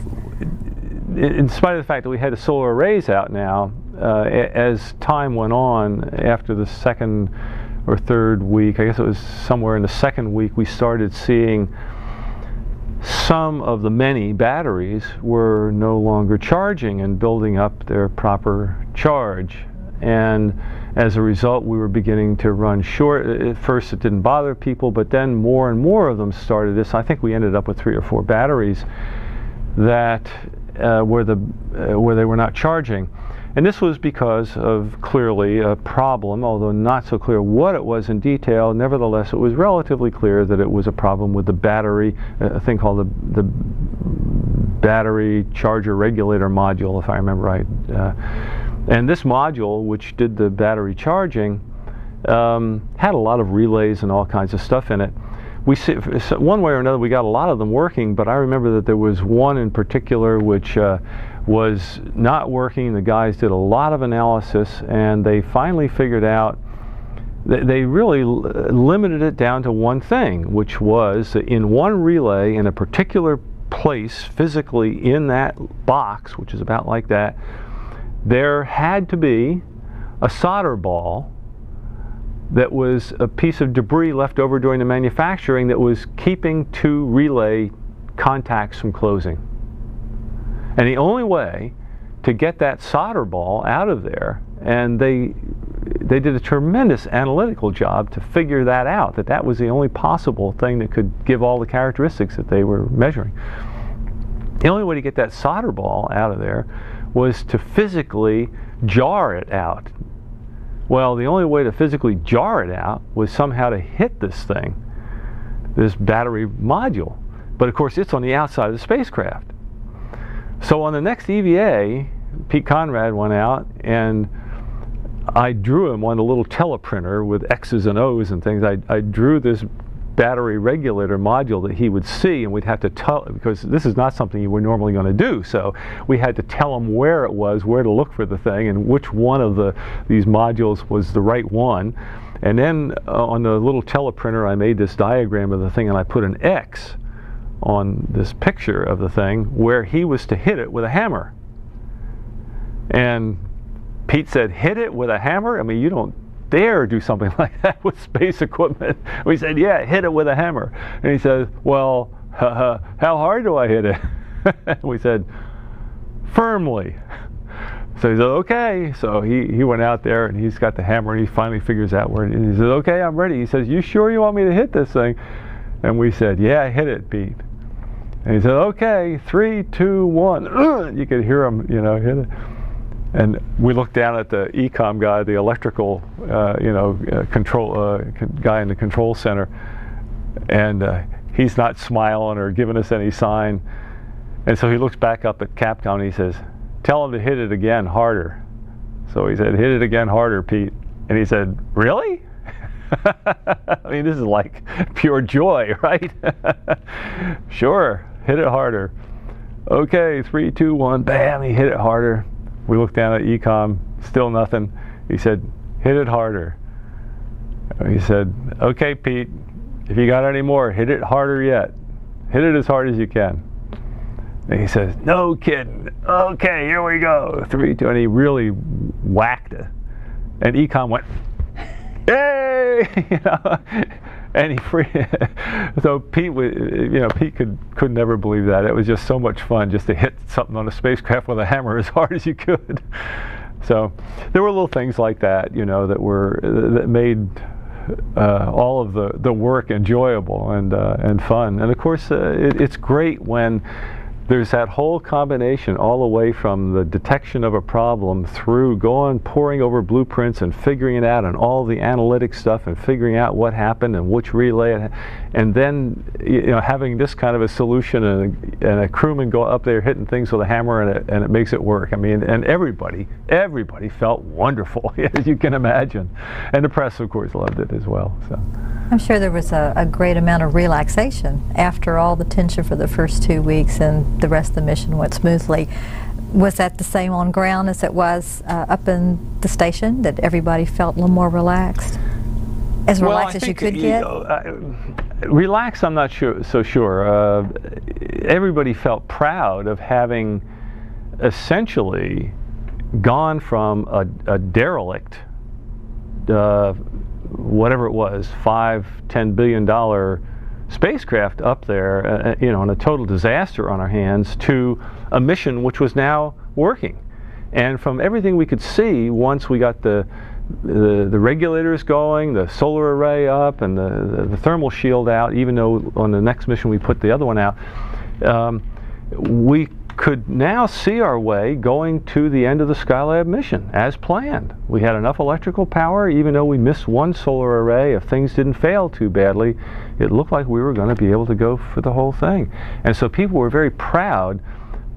[SPEAKER 2] In spite of the fact that we had the solar arrays out now, uh, as time went on, after the second or third week, I guess it was somewhere in the second week, we started seeing some of the many batteries were no longer charging and building up their proper charge. And as a result, we were beginning to run short. At first, it didn't bother people, but then more and more of them started this. I think we ended up with three or four batteries that uh, where the uh, where they were not charging. And this was because of clearly a problem, although not so clear what it was in detail. Nevertheless, it was relatively clear that it was a problem with the battery, a thing called the, the battery charger regulator module, if I remember right. Uh, and this module, which did the battery charging, um, had a lot of relays and all kinds of stuff in it. We see, one way or another, we got a lot of them working, but I remember that there was one in particular which uh, was not working. The guys did a lot of analysis, and they finally figured out that they really limited it down to one thing, which was in one relay in a particular place physically in that box, which is about like that, there had to be a solder ball that was a piece of debris left over during the manufacturing that was keeping two relay contacts from closing. And the only way to get that solder ball out of there, and they they did a tremendous analytical job to figure that out, that that was the only possible thing that could give all the characteristics that they were measuring. The only way to get that solder ball out of there was to physically jar it out. Well, the only way to physically jar it out was somehow to hit this thing, this battery module. But of course, it's on the outside of the spacecraft. So on the next EVA, Pete Conrad went out and I drew him on a little teleprinter with X's and O's and things. I, I drew this battery regulator module that he would see and we'd have to tell because this is not something you were normally going to do. So we had to tell him where it was where to look for the thing and which one of the these modules was the right one. And then uh, on the little teleprinter I made this diagram of the thing and I put an X on this picture of the thing where he was to hit it with a hammer and Pete said hit it with a hammer I mean you don't dare do something like that with space equipment. We said, yeah, hit it with a hammer. And he says, well, uh, how hard do I hit it? we said, firmly. So he said, okay. So he, he went out there and he's got the hammer and he finally figures out where it is. He says, okay, I'm ready. He says, you sure you want me to hit this thing? And we said, yeah, hit it, Pete. And he said, okay, three, two, one. You could hear him, you know, hit it and we looked down at the EECOM guy, the electrical, uh, you know, uh, control uh, guy in the control center, and uh, he's not smiling or giving us any sign. And so he looks back up at Capcom and he says, "Tell him to hit it again harder." So he said, "Hit it again harder, Pete." And he said, "Really?" I mean, this is like pure joy, right? sure, hit it harder. Okay, three, two, one, bam! He hit it harder we looked down at EECOM, still nothing. He said, hit it harder. He said, okay, Pete, if you got any more, hit it harder yet. Hit it as hard as you can. And he says, no kidding. Okay, here we go. Three, two, and he really whacked it. And EECOM went, yay! you know? And he free. so Pete, you know, Pete could could never believe that. It was just so much fun just to hit something on a spacecraft with a hammer as hard as you could. So there were little things like that, you know, that were that made uh, all of the, the work enjoyable and uh, and fun. And of course, uh, it, it's great when there's that whole combination all the way from the detection of a problem through going pouring over blueprints and figuring it out and all the analytic stuff and figuring out what happened and which relay and then you know having this kind of a solution and a, and a crewman go up there hitting things with a hammer and it, and it makes it work I mean and everybody everybody felt wonderful as you can imagine and the press of course loved it as well so
[SPEAKER 1] I'm sure there was a, a great amount of relaxation after all the tension for the first two weeks and the rest of the mission went smoothly. Was that the same on ground as it was uh, up in the station, that everybody felt a little more relaxed? As
[SPEAKER 2] well,
[SPEAKER 1] relaxed as you could get?
[SPEAKER 2] Know, uh, relaxed, I'm not sure, so sure. Uh, everybody felt proud of having essentially gone from a, a derelict, uh, whatever it was, five, ten billion dollar spacecraft up there, uh, uh, you know, in a total disaster on our hands, to a mission which was now working. And from everything we could see, once we got the the, the regulators going, the solar array up, and the, the, the, thermal shield out, even though on the next mission we put the other one out, um, we could now see our way going to the end of the Skylab mission as planned. We had enough electrical power, even though we missed one solar array, if things didn't fail too badly, it looked like we were going to be able to go for the whole thing. And so people were very proud,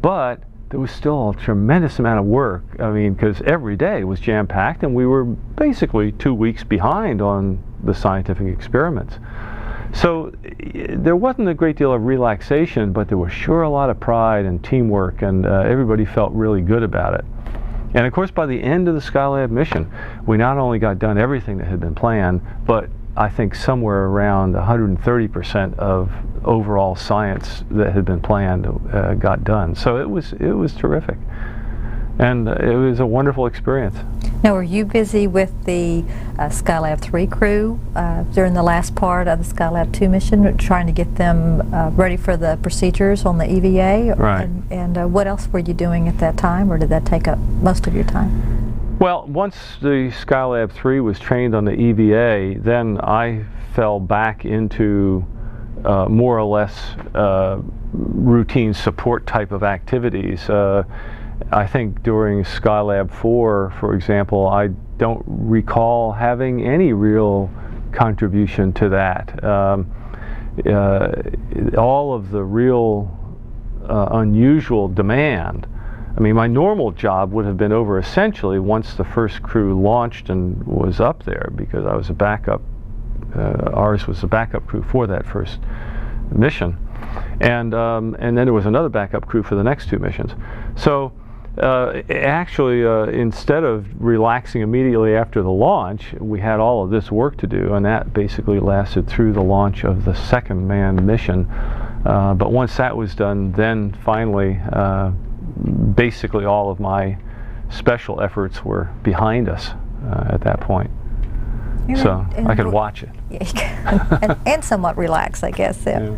[SPEAKER 2] but there was still a tremendous amount of work. I mean, because every day was jam packed, and we were basically two weeks behind on the scientific experiments. So there wasn't a great deal of relaxation, but there was sure a lot of pride and teamwork, and uh, everybody felt really good about it. And of course, by the end of the Skylab mission, we not only got done everything that had been planned, but I think somewhere around 130% of overall science that had been planned uh, got done. So it was it was terrific, and it was a wonderful experience.
[SPEAKER 1] Now, were you busy with the uh, Skylab 3 crew uh, during the last part of the Skylab 2 mission, trying to get them uh, ready for the procedures on the EVA?
[SPEAKER 2] Right.
[SPEAKER 1] And, and uh, what else were you doing at that time, or did that take up most of your time?
[SPEAKER 2] Well, once the Skylab 3 was trained on the EVA, then I fell back into uh, more or less uh, routine support type of activities. I think during Skylab 4, for example, I don't recall having any real contribution to that. Um, uh, all of the real uh, unusual demand. I mean, my normal job would have been over essentially once the first crew launched and was up there because I was a backup. Uh, ours was a backup crew for that first mission, and um, and then there was another backup crew for the next two missions. So uh, actually, uh, instead of relaxing immediately after the launch, we had all of this work to do, and that basically lasted through the launch of the second manned mission. Uh, but once that was done, then finally, uh, basically all of my special efforts were behind us uh, at that point. And so and I could watch it.
[SPEAKER 1] and, and, somewhat relax, I guess. Yeah.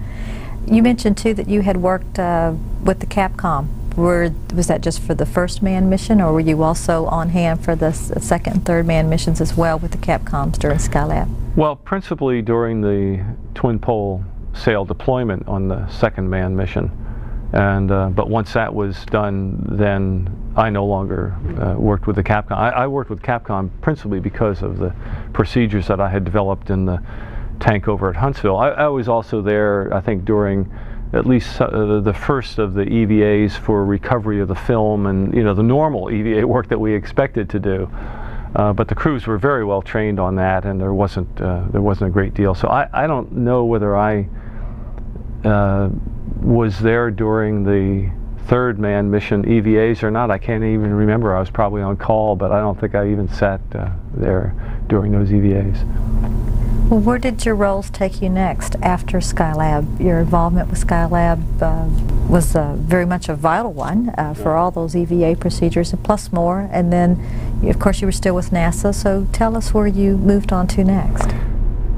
[SPEAKER 1] You mentioned too that you had worked uh, with the Capcom were, was that just for the first man mission, or were you also on hand for the second and third man missions as well with the Capcoms during Skylab?
[SPEAKER 2] Well, principally during the twin pole sail deployment on the second man mission. And, uh, but once that was done, then I no longer uh, worked with the Capcom. I, I, worked with Capcom principally because of the procedures that I had developed in the tank over at Huntsville. I, I was also there, I think, during at least uh, the first of the EVAs for recovery of the film and you know the normal EVA work that we expected to do. Uh, but the crews were very well trained on that, and there wasn't uh, there wasn't a great deal. So I, I don't know whether I uh, was there during the third man mission EVAs or not. I can't even remember. I was probably on call, but I don't think I even sat uh, there during those EVAs.
[SPEAKER 1] Well, where did your roles take you next after Skylab? Your involvement with Skylab uh, was uh, very much a vital one uh, for all those EVA procedures, and plus more. And then, of course, you were still with NASA. So tell us where you moved on to next.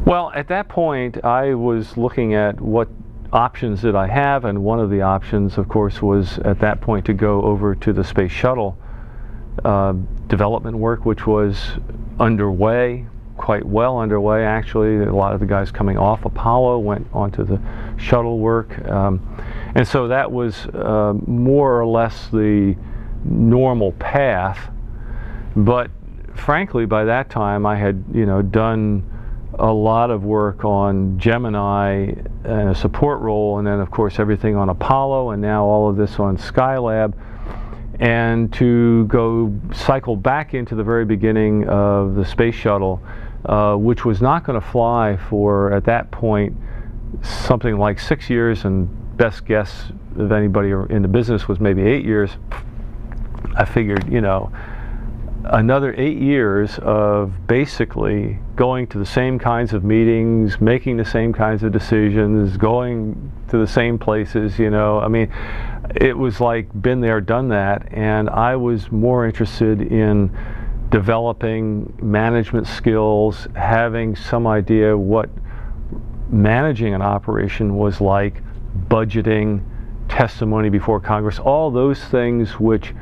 [SPEAKER 2] Well, at that point, I was looking at what options did I have, and one of the options, of course, was at that point to go over to the space shuttle uh, development work, which was underway quite well underway actually. A lot of the guys coming off Apollo went onto the shuttle work. Um, and so that was uh, more or less the normal path. But frankly, by that time I had, you know, done a lot of work on Gemini and a support role, and then of course everything on Apollo, and now all of this on Skylab and to go cycle back into the very beginning of the space shuttle uh, which was not going to fly for, at that point, something like six years, and best guess of anybody in the business was maybe eight years. I figured, you know, another eight years of basically going to the same kinds of meetings, making the same kinds of decisions, going to the same places, you know. I mean, it was like been there, done that, and I was more interested in developing management skills, having some idea what managing an operation was like, budgeting, testimony before Congress, all those things which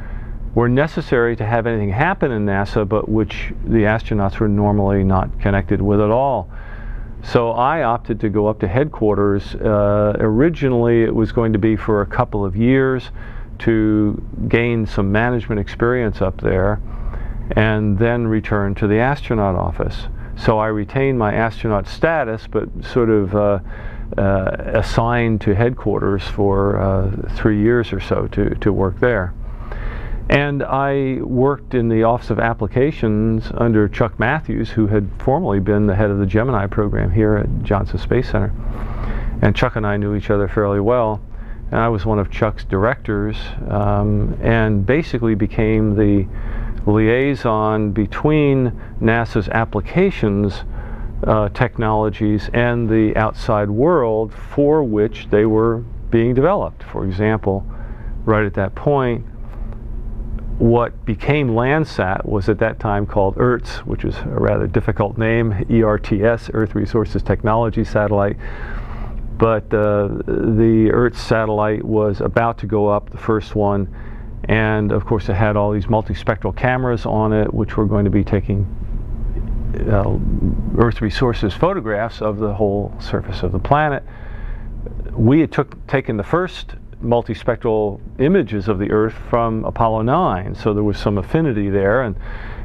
[SPEAKER 2] were necessary to have anything happen in NASA, but which the astronauts were normally not connected with at all. So I opted to go up to headquarters. Uh, originally, it was going to be for a couple of years to gain some management experience up there and then return to the astronaut office. So I retained my astronaut status, but sort of uh, uh, assigned to headquarters for uh, three years or so to, to work there. And I worked in the Office of Applications under Chuck Mathews, who had formerly been the head of the Gemini program here at Johnson Space Center. And Chuck and I knew each other fairly well. And I was one of Chuck's directors um, and basically became the liaison between NASA's applications uh, technologies and the outside world for which they were being developed. For example, right at that point, what became Landsat was at that time called ERTS, which is a rather difficult name, ERTS, Earth Resources Technology Satellite. But uh, the ERTS satellite was about to go up, the first one, and of course it had all these multispectral cameras on it, which were going to be taking uh, Earth resources photographs of the whole surface of the planet. We had took, taken the first multispectral images of the Earth from Apollo 9, so there was some affinity there, and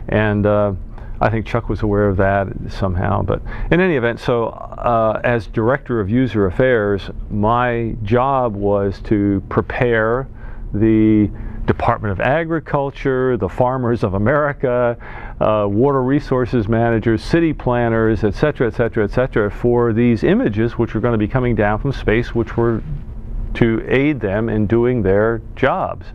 [SPEAKER 2] and uh, I think Chuck was aware of that somehow. But in any event, so uh, as director of user affairs, my job was to prepare the Department of Agriculture, the Farmers of America, uh, water resources managers, city planners, et cetera, et cetera, et cetera, for these images which were going to be coming down from space, which were to aid them in doing their jobs.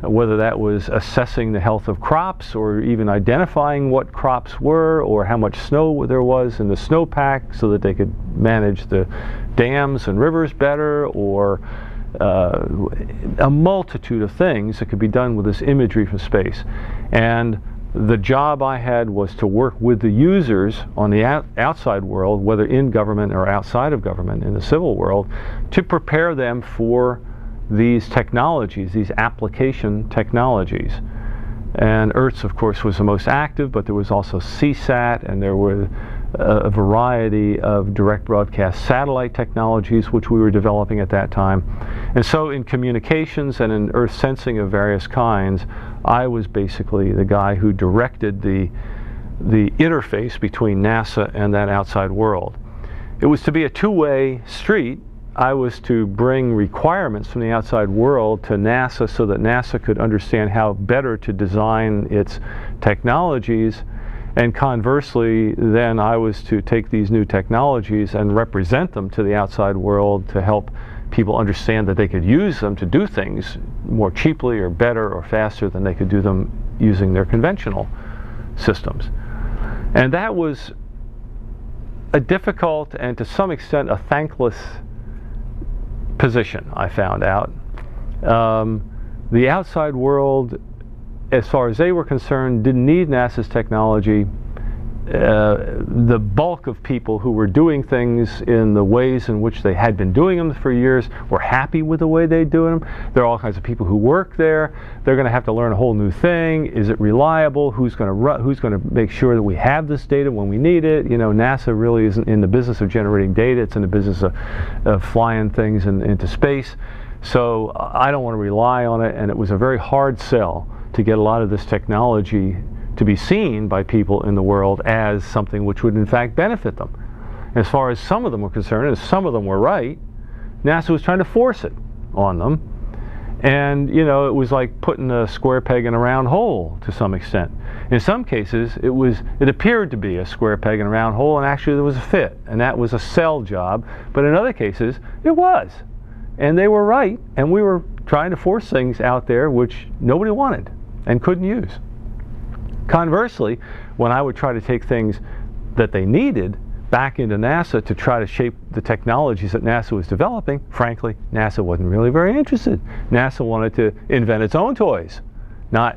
[SPEAKER 2] Whether that was assessing the health of crops or even identifying what crops were or how much snow there was in the snowpack so that they could manage the dams and rivers better or uh, a multitude of things that could be done with this imagery from space. And the job I had was to work with the users on the out outside world, whether in government or outside of government, in the civil world, to prepare them for these technologies, these application technologies. And ERTS, of course, was the most active, but there was also CSAT, and there were uh, a variety of direct broadcast satellite technologies which we were developing at that time. And so in communications and in earth sensing of various kinds, I was basically the guy who directed the, the interface between NASA and that outside world. It was to be a two-way street. I was to bring requirements from the outside world to NASA so that NASA could understand how better to design its technologies and conversely, then I was to take these new technologies and represent them to the outside world to help people understand that they could use them to do things more cheaply or better or faster than they could do them using their conventional systems. And that was a difficult and to some extent a thankless position, I found out. Um, the outside world as far as they were concerned, didn't need NASA's technology. The bulk of people who were doing things in the ways in which they had been doing them for years were happy with the way they do them. There are all kinds of people who work there. They're going to have to learn a whole new thing. Is it reliable? Who's going to who's going to make sure that we have this data when we need it? You know, NASA really isn't in the business of generating data. It's in the business of, of flying things in, into space. So I don't want to rely on it, and it was a very hard sell to get a lot of this technology to be seen by people in the world as something which would in fact benefit them. As far as some of them were concerned, and some of them were right, NASA was trying to force it on them. And, you know, it was like putting a square peg in a round hole to some extent. In some cases, it was, it appeared to be a square peg in a round hole, and actually there was a fit, and that was a sell job. But in other cases, it was. And they were right, and we were trying to force things out there which nobody wanted and couldn't use. Conversely, when I would try to take things that they needed back into NASA to try to shape the technologies that NASA was developing, frankly, NASA wasn't really very interested. NASA wanted to invent its own toys, not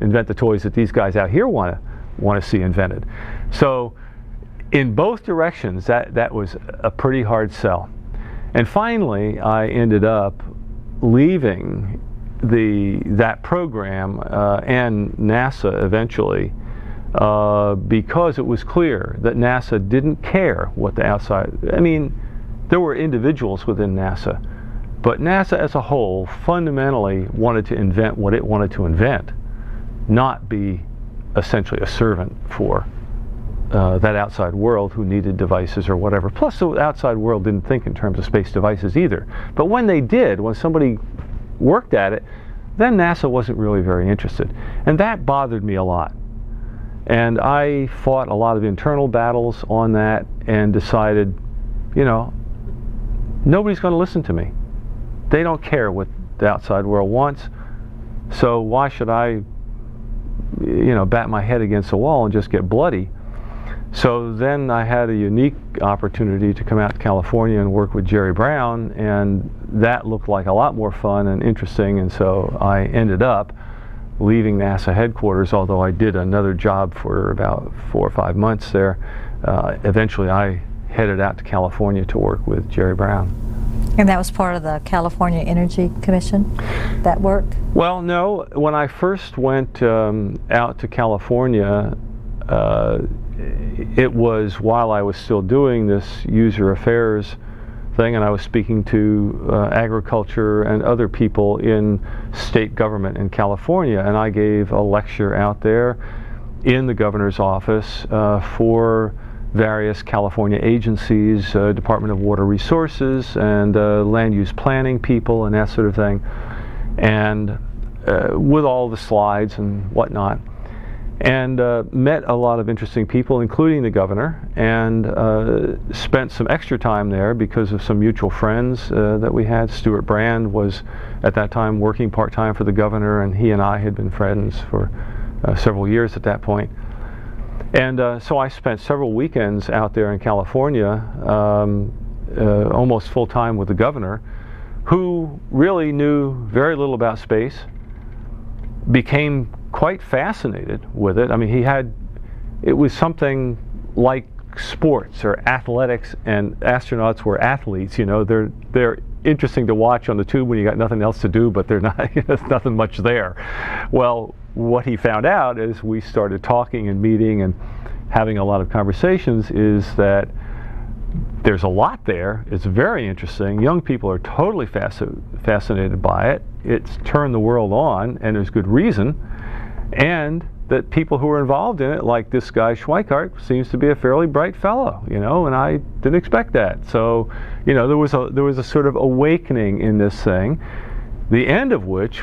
[SPEAKER 2] invent the toys that these guys out here want to want to see invented. So in both directions, that, that was a pretty hard sell. And finally, I ended up leaving the that program uh, and NASA eventually uh, because it was clear that NASA didn't care what the outside. I mean, there were individuals within NASA But NASA as a whole fundamentally wanted to invent what it wanted to invent, not be essentially a servant for uh, that outside world who needed devices or whatever. Plus, the outside world didn't think in terms of space devices either. But when they did, when somebody worked at it, then NASA wasn't really very interested. And that bothered me a lot. And I fought a lot of internal battles on that and decided, you know, nobody's going to listen to me. They don't care what the outside world wants. So why should I, you know, bat my head against the wall and just get bloody? So then I had a unique opportunity to come out to California and work with Jerry Brown, and that looked like a lot more fun and interesting, and so I ended up leaving NASA headquarters, although I did another job for about four or five months there. Uh, eventually I headed out to California to work with Jerry Brown.
[SPEAKER 1] And that was part of the California Energy Commission, that work?
[SPEAKER 2] Well, no. When I first went um, out to California, uh, it was while I was still doing this user affairs thing, and I was speaking to uh, agriculture and other people in state government in California, and I gave a lecture out there in the governor's office uh, for various California agencies, uh, Department of Water Resources, and uh, land use planning people, and that sort of thing, and uh, with all the slides and whatnot and uh, met a lot of interesting people, including the governor, and uh, spent some extra time there because of some mutual friends uh, that we had. Stewart Brand was at that time working part time for the governor, and he and I had been friends for uh, several years at that point. And uh, so I spent several weekends out there in California, um, uh, almost full time with the governor, who really knew very little about space, became quite fascinated with it. I mean, he had, it was something like sports or athletics, and astronauts were athletes. You know, they're they're interesting to watch on the tube when you got nothing else to do, but they're not. there's nothing much there. Well, what he found out as we started talking and meeting and having a lot of conversations is that there's a lot there. It's very interesting. Young people are totally fasc fascinated by it. It's turned the world on, and there's good reason and that people who were involved in it, like this guy Schweickart, seems to be a fairly bright fellow, you know, and I didn't expect that. So, you know, there was a there was a sort of awakening in this thing, the end of which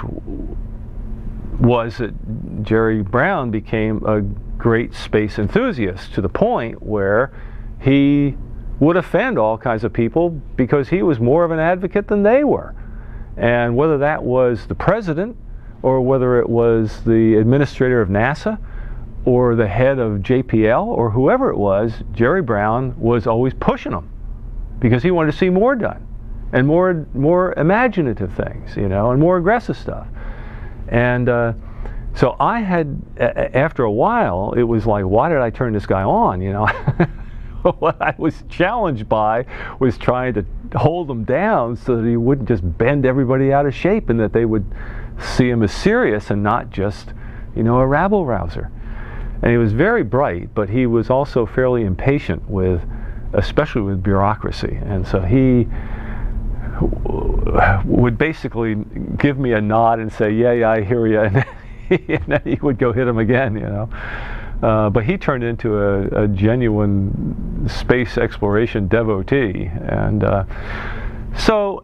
[SPEAKER 2] was that Jerry Brown became a great space enthusiast to the point where he would offend all kinds of people because he was more of an advocate than they were. And whether that was the president or whether it was the administrator of NASA or the head of JPL or whoever it was, Jerry Brown was always pushing them because he wanted to see more done and more more imaginative things, you know, and more aggressive stuff. And uh, so I had, after a while, it was like, why did I turn this guy on? You know, what I was challenged by was trying to hold him down so that he wouldn't just bend everybody out of shape and that they would see him as serious and not just, you know, a rabble rouser. And he was very bright, but he was also fairly impatient with, especially with bureaucracy. And so he would basically give me a nod and say, yeah, yeah, I hear you. And, then he would go hit him again, you know. Uh, but he turned into a, a, genuine space exploration devotee. And uh, so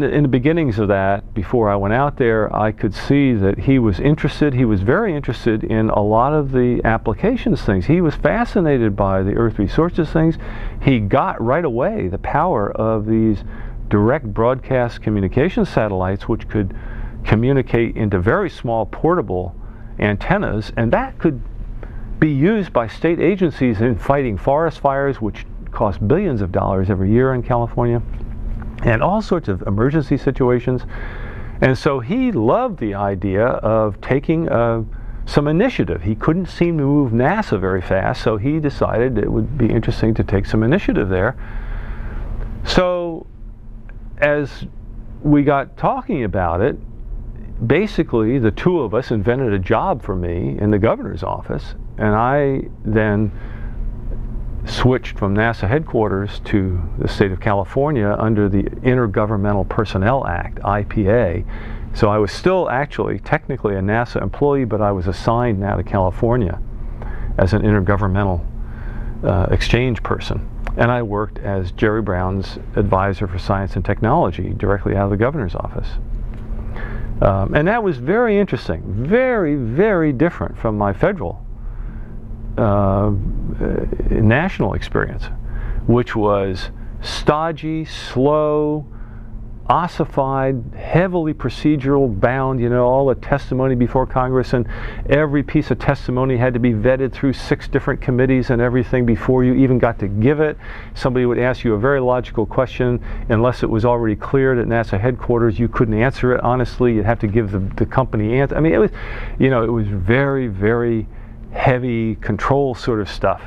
[SPEAKER 2] the, in the beginnings of that, before I went out there, I could see that he was interested. He was very interested in a lot of the applications things. He was fascinated by the Earth resources things. He got right away the power of these direct broadcast communication satellites, which could communicate into very small portable antennas, and that could be used by state agencies in fighting forest fires, which cost billions of dollars every year in California and all sorts of emergency situations. And so he loved the idea of taking uh, some initiative. He couldn't seem to move NASA very fast, so he decided it would be interesting to take some initiative there. So as we got talking about it, basically the two of us invented a job for me in the governor's office, and I then switched from NASA headquarters to the state of California under the Intergovernmental Personnel Act, IPA. So I was still actually technically a NASA employee, but I was assigned now to California as an intergovernmental uh, exchange person. And I worked as Jerry Brown's advisor for science and technology directly out of the governor's office. Um, and that was very interesting, very, very different from my federal uh, national experience, which was stodgy, slow, ossified, heavily procedural bound, you know, all the testimony before Congress and every piece of testimony had to be vetted through six different committees and everything before you even got to give it. Somebody would ask you a very logical question unless it was already cleared at NASA headquarters, you couldn't answer it honestly. You'd have to give the, the company answer. I mean, it was, you know, it was very, very heavy control sort of stuff.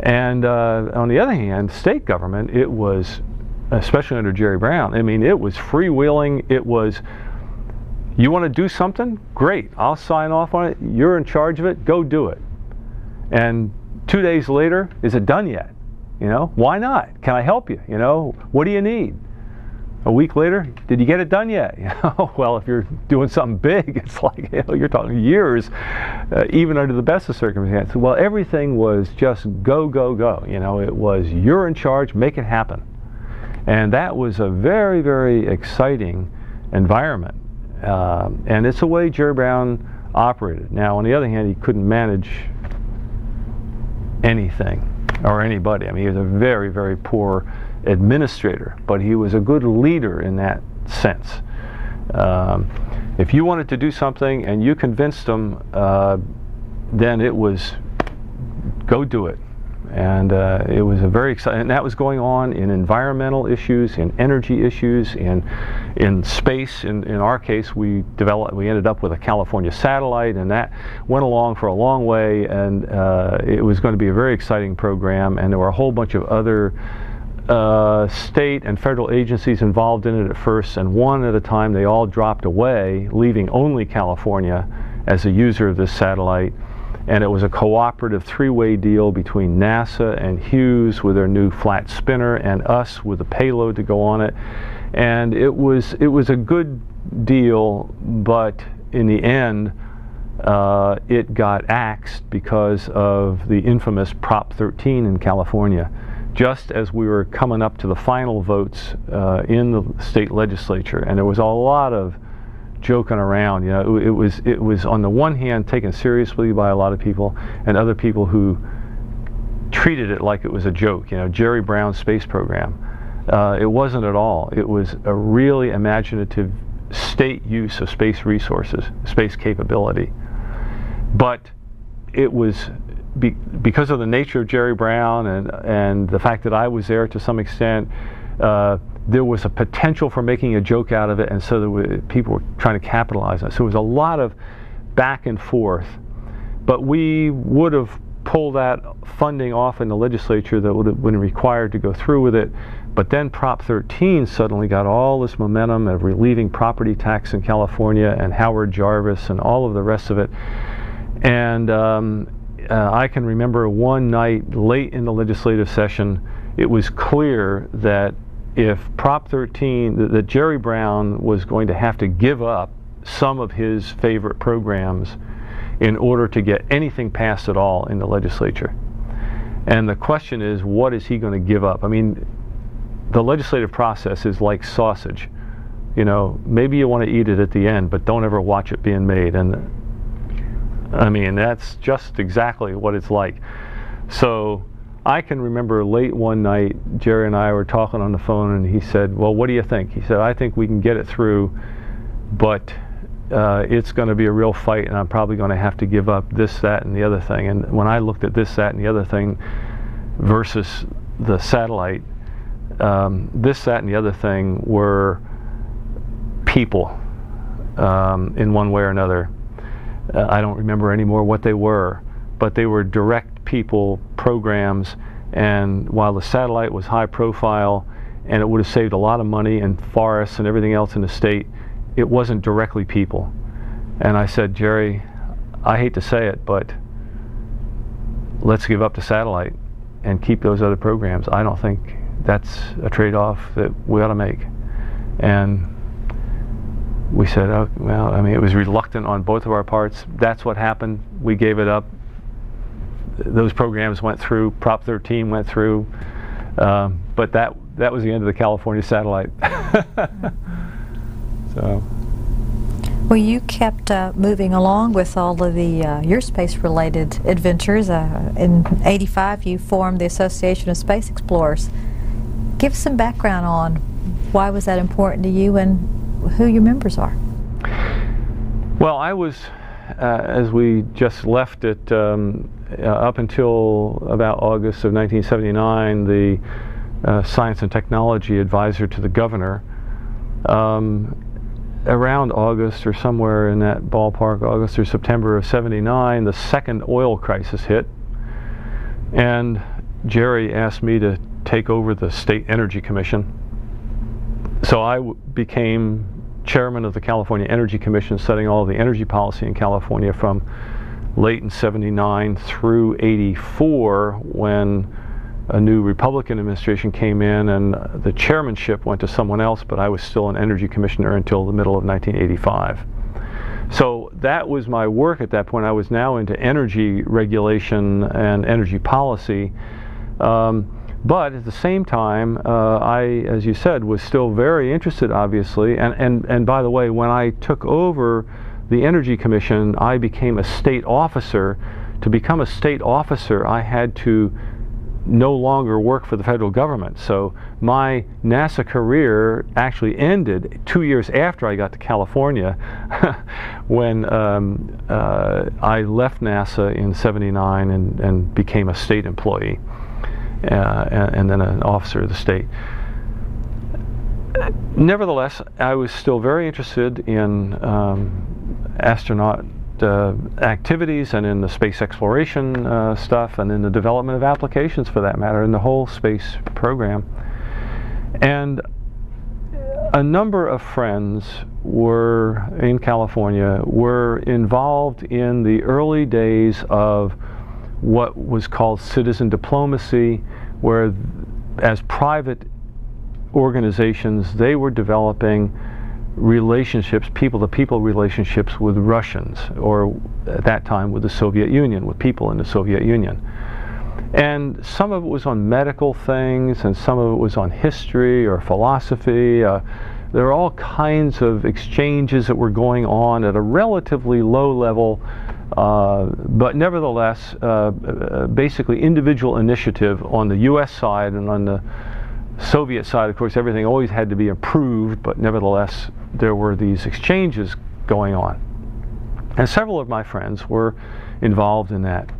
[SPEAKER 2] And uh, on the other hand, state government, it was especially under Jerry Brown. I mean, it was freewheeling. It was, you want to do something? Great. I'll sign off on it. You're in charge of it. Go do it. And two days later, is it done yet? You know, why not? Can I help you? You know, what do you need? A week later, did you get it done yet? You know, well, if you're doing something big, it's like you know, you're talking years, uh, even under the best of circumstances. Well, everything was just go, go, go. You know, it was you're in charge, make it happen. And that was a very, very exciting environment. Uh, and it's the way Jerry Brown operated. Now, on the other hand, he couldn't manage anything or anybody. I mean, he was a very, very poor administrator, but he was a good leader in that sense. Um, if you wanted to do something and you convinced them, uh, then it was go do it and uh, it was a very exciting. And that was going on in environmental issues, in energy issues, in in space. In in our case, we developed. We ended up with a California satellite, and that went along for a long way. And uh, it was going to be a very exciting program. And there were a whole bunch of other. Uh, state and federal agencies involved in it at first, and one at a time they all dropped away, leaving only California as a user of this satellite and it was a cooperative three-way deal between NASA and Hughes with their new flat spinner and us with the payload to go on it. And it was it was a good deal, but in the end, uh, it got axed because of the infamous Prop 13 in California. Just as we were coming up to the final votes uh, in the state legislature, and there was a lot of joking around. You know, it, it, was it was on the one hand taken seriously by a lot of people, and other people who treated it like it was a joke. You know, Jerry Brown's space program. Uh, it wasn't at all. It was a really imaginative state use of space resources, space capability. But it was be, because of the nature of Jerry Brown and and the fact that I was there to some extent. Uh, there was a potential for making a joke out of it, and so there were, people were trying to capitalize on it. So it was a lot of back and forth. But we would have pulled that funding off in the legislature that would have been required to go through with it. But then Prop 13 suddenly got all this momentum of relieving property tax in California and Howard Jarvis and all of the rest of it. And um, uh, I can remember one night late in the legislative session, it was clear that if Prop 13, that, that Jerry Brown was going to have to give up some of his favorite programs in order to get anything passed at all in the legislature. And the question is, what is he going to give up? I mean, the legislative process is like sausage. You know, maybe you want to eat it at the end, but don't ever watch it being made. And I mean, that's just exactly what it's like. So I can remember late one night, Jerry and I were talking on the phone, and he said, Well, what do you think? He said, I think we can get it through, but uh, it's going to be a real fight, and I'm probably going to have to give up this, that, and the other thing. And when I looked at this, that, and the other thing versus the satellite, um, this, that, and the other thing were people um, in one way or another. Uh, I don't remember anymore what they were, but they were direct people programs and while the satellite was high profile and it would have saved a lot of money and forests and everything else in the state, it wasn't directly people. And I said, Jerry, I hate to say it, but let's give up the satellite. and keep those other programs. I don't think that's a trade-off that we ought to make. And we said, oh, well, I mean, it was reluctant on both of our parts. That's what happened. We gave it up. Those programs went through. Prop 13 went through. Um, but that that was the end of the California satellite. so.
[SPEAKER 1] Well, you kept uh, moving along with all of the uh, your space-related adventures. Uh, in '85, you formed the Association of Space Explorers. Give some background on why was that important to you and who your members are.
[SPEAKER 2] Well, I was, uh, as we just left it, um, uh, up until about August of 1979, the uh, science and technology advisor to the governor. Um, around August or somewhere in that ballpark, August or September of 79, the second oil crisis hit. And Jerry asked me to take over the State Energy Commission. So I became chairman of the California Energy Commission, setting all the energy policy in California from late in 79 through 84 when a new Republican administration came in and the chairmanship went to someone else, but I was still an energy commissioner until the middle of 1985. So that was my work at that point. I was now into energy regulation and energy policy. Um, but at the same time, uh, I, as you said, was still very interested, obviously. And, and, and by the way, when I took over the Energy Commission, I became a state officer. To become a state officer, I had to no longer work for the federal government. So my NASA career actually ended two years after I got to California when um, uh, I left NASA in 79 and, and became a state employee uh, and, and, then an officer of the state. Nevertheless, I was still very interested in um, astronaut uh, activities and in the space exploration uh, stuff and in the development of applications for that matter in the whole space program. And a number of friends were in California were involved in the early days of what was called citizen diplomacy where as private organizations they were developing relationships, people to people relationships with Russians, or at that time with the Soviet Union, with people in the Soviet Union. And some of it was on medical things, and some of it was on history or philosophy. Uh, there were all kinds of exchanges that were going on at a relatively low level, uh, but nevertheless, uh, uh basically individual initiative on the U.S. side and on the Soviet side, of course, everything always had to be approved, but nevertheless, there were these exchanges going on. And several of my friends were involved in that,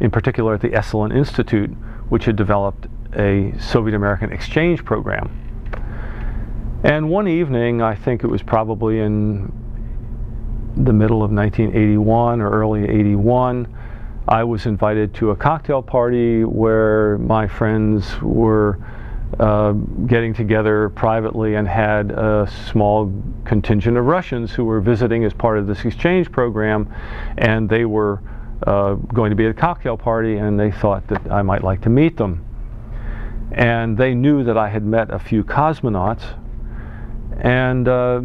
[SPEAKER 2] in particular at the Esalen Institute, which had developed a Soviet American exchange program. And one evening, I think it was probably in the middle of 1981 or early 81, I was invited to a cocktail party where my friends were uh, getting together privately and had a small contingent of Russians who were visiting as part of this exchange program, and they were uh, going to be at a cocktail party, and they thought that I might like to meet them. And they knew that I had met a few cosmonauts, and uh,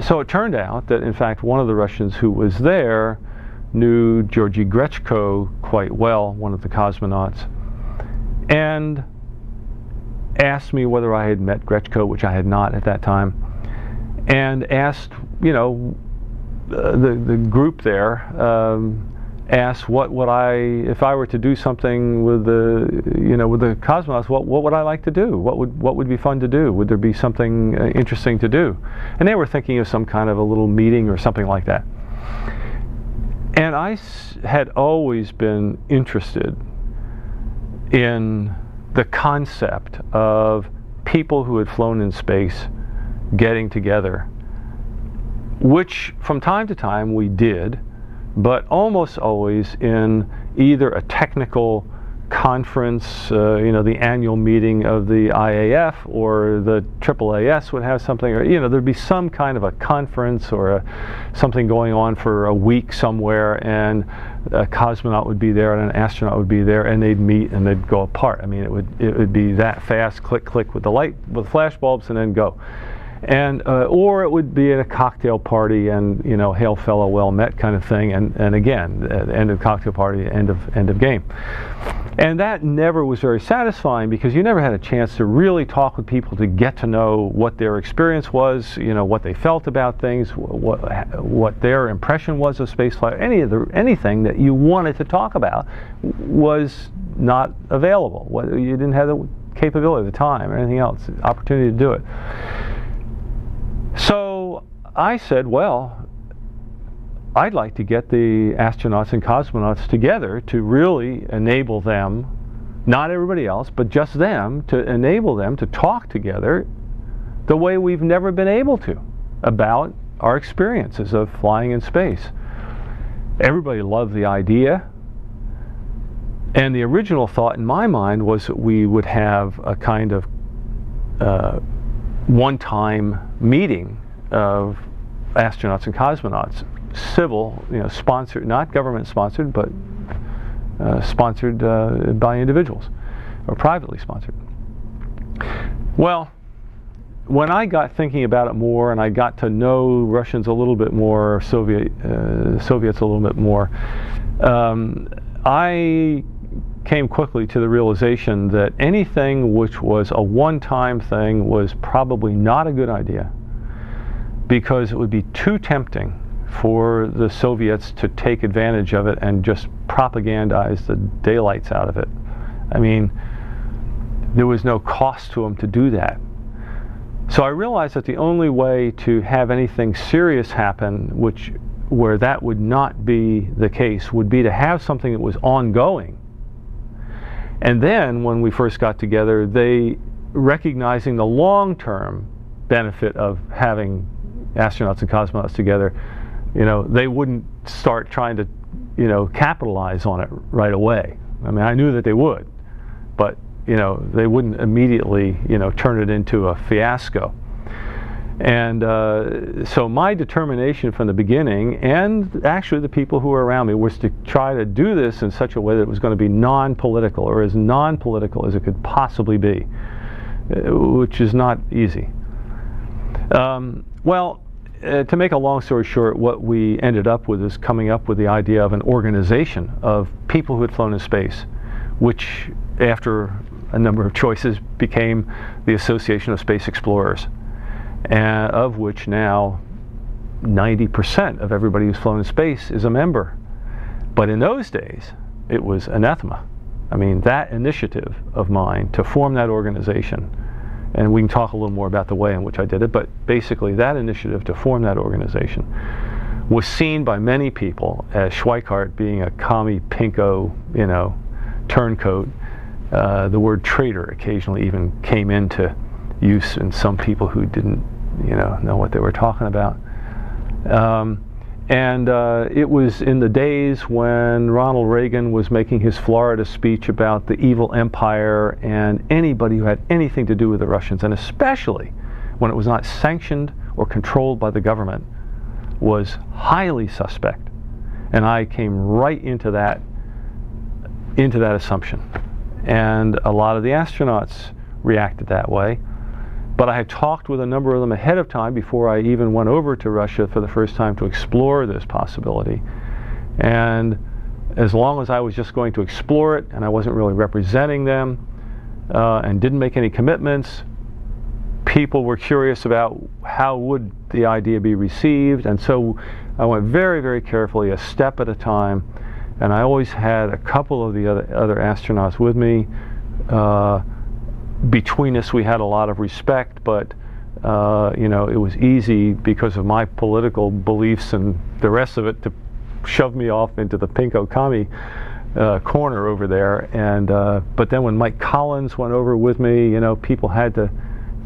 [SPEAKER 2] so it turned out that, in fact, one of the Russians who was there knew Georgy Grechko quite well, one of the cosmonauts. And asked me whether I had met Grechko, which I had not at that time, and asked, you know, uh, the the group there um, asked what would I, if I were to do something with the, you know, with the cosmonauts, what what would I like to do? What would what would be fun to do? Would there be something uh, interesting to do? And they were thinking of some kind of a little meeting or something like that. And I had always been interested in the concept of people who had flown in space getting together, which from time to time we did, but almost always in either a technical conference, uh, you know, the annual meeting of the IAF or the AAAS would have something, or, you know, there'd be some kind of a conference or a, something going on for a week somewhere, and a cosmonaut would be there and an astronaut would be there, and they'd meet and they'd go apart. I mean, it would, it would be that fast, click, click with the light, with flash bulbs, and then go and uh, or it would be at a cocktail party and you know hail fellow well met kind of thing and and again end of cocktail party end of end of game. And that never was very satisfying because you never had a chance to really talk with people to get to know what their experience was you know what they felt about things what what their impression was of spaceflight any of the anything that you wanted to talk about was not available you didn't have the capability the time or anything else opportunity to do it so I said, well, I'd like to get the astronauts and cosmonauts together to really enable them, not everybody else, but just them, to enable them to talk together the way we've never been able to about our experiences of flying in space. Everybody loved the idea. And the original thought in my mind was that we would have a kind of uh, one-time meeting of astronauts and cosmonauts, civil, you know, sponsored, not government sponsored, but uh, sponsored uh, by individuals or privately sponsored. Well, when I got thinking about it more and I got to know Russians a little bit more, Soviet uh, Soviets a little bit more, um, I came quickly to the realization that anything which was a one-time thing was probably not a good idea because it would be too tempting for the Soviets to take advantage of it and just propagandize the daylights out of it. I mean, there was no cost to them to do that. So I realized that the only way to have anything serious happen, which where that would not be the case, would be to have something that was ongoing and then when we first got together, they recognizing the long-term benefit of having astronauts and cosmonauts together, you know, they wouldn't start trying to, you know, capitalize on it right away. I mean, I knew that they would, but you know, they wouldn't immediately, you know, turn it into a fiasco. And uh, so my determination from the beginning, and actually the people who were around me, was to try to do this in such a way that it was going to be non-political, or as non-political as it could possibly be, uh, which is not easy. Um, well, uh, to make a long story short, what we ended up with is coming up with the idea of an organization of people who had flown in space, which after a number of choices became the Association of Space Explorers and of which now 90% of everybody who's flown in space is a member. But in those days, it was anathema. I mean, that initiative of mine to form that organization, and we can talk a little more about the way in which I did it, but basically that initiative to form that organization was seen by many people as Schweickart being a commie pinko, you know, turncoat. Uh, the word traitor occasionally even came into use in some people who didn't, you know, know what they were talking about. Um, and uh, it was in the days when Ronald Reagan was making his Florida speech about the evil empire and anybody who had anything to do with the Russians, and especially when it was not sanctioned or controlled by the government, was highly suspect. And I came right into that, into that assumption. And a lot of the astronauts reacted that way. But I had talked with a number of them ahead of time before I even went over to Russia for the first time to explore this possibility. And as long as I was just going to explore it and I wasn't really representing them uh, and didn't make any commitments, people were curious about how would the idea be received. And so I went very, very carefully, a step at a time. And I always had a couple of the other, other astronauts with me. Uh, between us, we had a lot of respect, but uh, you know, it was easy because of my political beliefs and the rest of it to shove me off into the pinko commie uh, corner over there. And uh, but then when Mike Collins went over with me, you know, people had to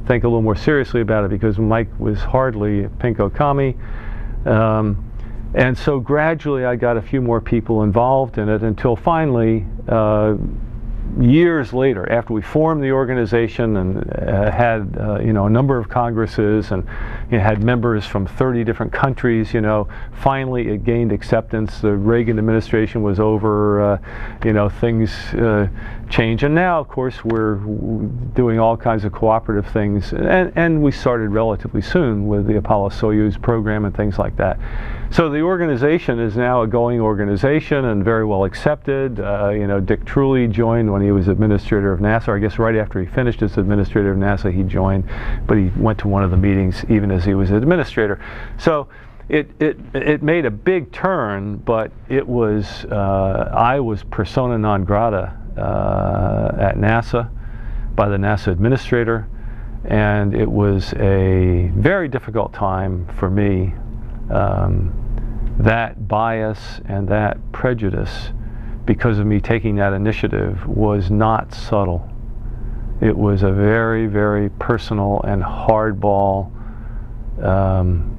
[SPEAKER 2] think a little more seriously about it because Mike was hardly pinko commie. Um, and so gradually I got a few more people involved in it until finally uh, years later, after we formed the organization and uh, had uh, you know a number of congresses and you know, had members from 30 different countries, you know, finally it gained acceptance. The Reagan administration was over, uh, you know, things uh, changed, and now of course we're doing all kinds of cooperative things, and, and we started relatively soon with the Apollo Soyuz program and things like that. So the organization is now a going organization and very well accepted. Uh, you know, Dick Truly joined when he was administrator of NASA. I guess right after he finished as administrator of NASA, he joined, but he went to one of the meetings even as he was administrator. So it, it, it made a big turn, but it was, uh, I was persona non grata uh, at NASA by the NASA administrator, and it was a very difficult time for me um, that bias and that prejudice because of me taking that initiative was not subtle. It was a very, very personal and hardball um,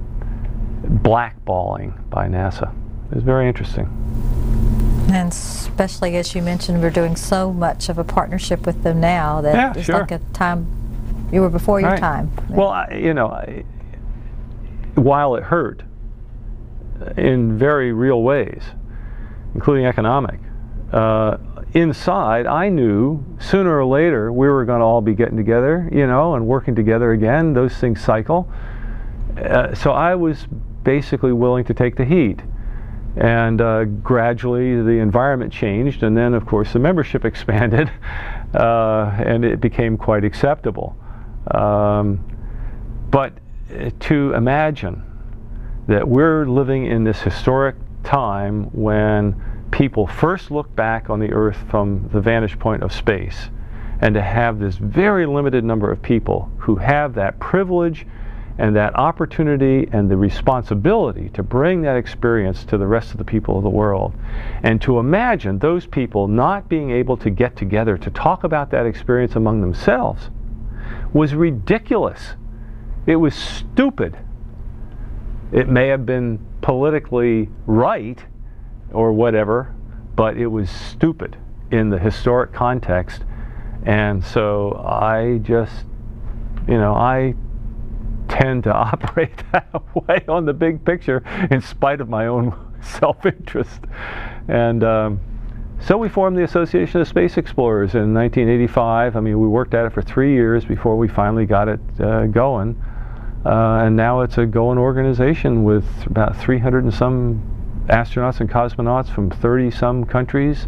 [SPEAKER 2] blackballing by NASA. It was very interesting.
[SPEAKER 1] And especially as you mentioned, we're doing so much of a partnership with them now that
[SPEAKER 2] yeah,
[SPEAKER 1] it's
[SPEAKER 2] sure.
[SPEAKER 1] like a time you were before your time.
[SPEAKER 2] Well, I, you know, I, while it hurt, in very real ways, including economic. Uh, inside, I knew sooner or later we were going to all be getting together, you know, and working together again. Those things cycle. Uh, so I was basically willing to take the heat. And uh, gradually the environment changed, and then, of course, the membership expanded, uh, and it became quite acceptable. Um, but uh, to imagine that we're living in this historic time when people first look back on the earth from the vantage point of space and to have this very limited number of people who have that privilege and that opportunity and the responsibility to bring that experience to the rest of the people of the world. And to imagine those people not being able to get together to talk about that experience among themselves was ridiculous. It was stupid. It may have been politically right or whatever, but it was stupid in the historic context. And so I just, you know, I tend to operate that way on the big picture in spite of my own self interest. And um, so we formed the Association of Space Explorers in 1985. I mean, we worked at it for three years before we finally got it uh, going. Uh, and now it's a going organization with about 300 and some astronauts and cosmonauts from 30 some countries,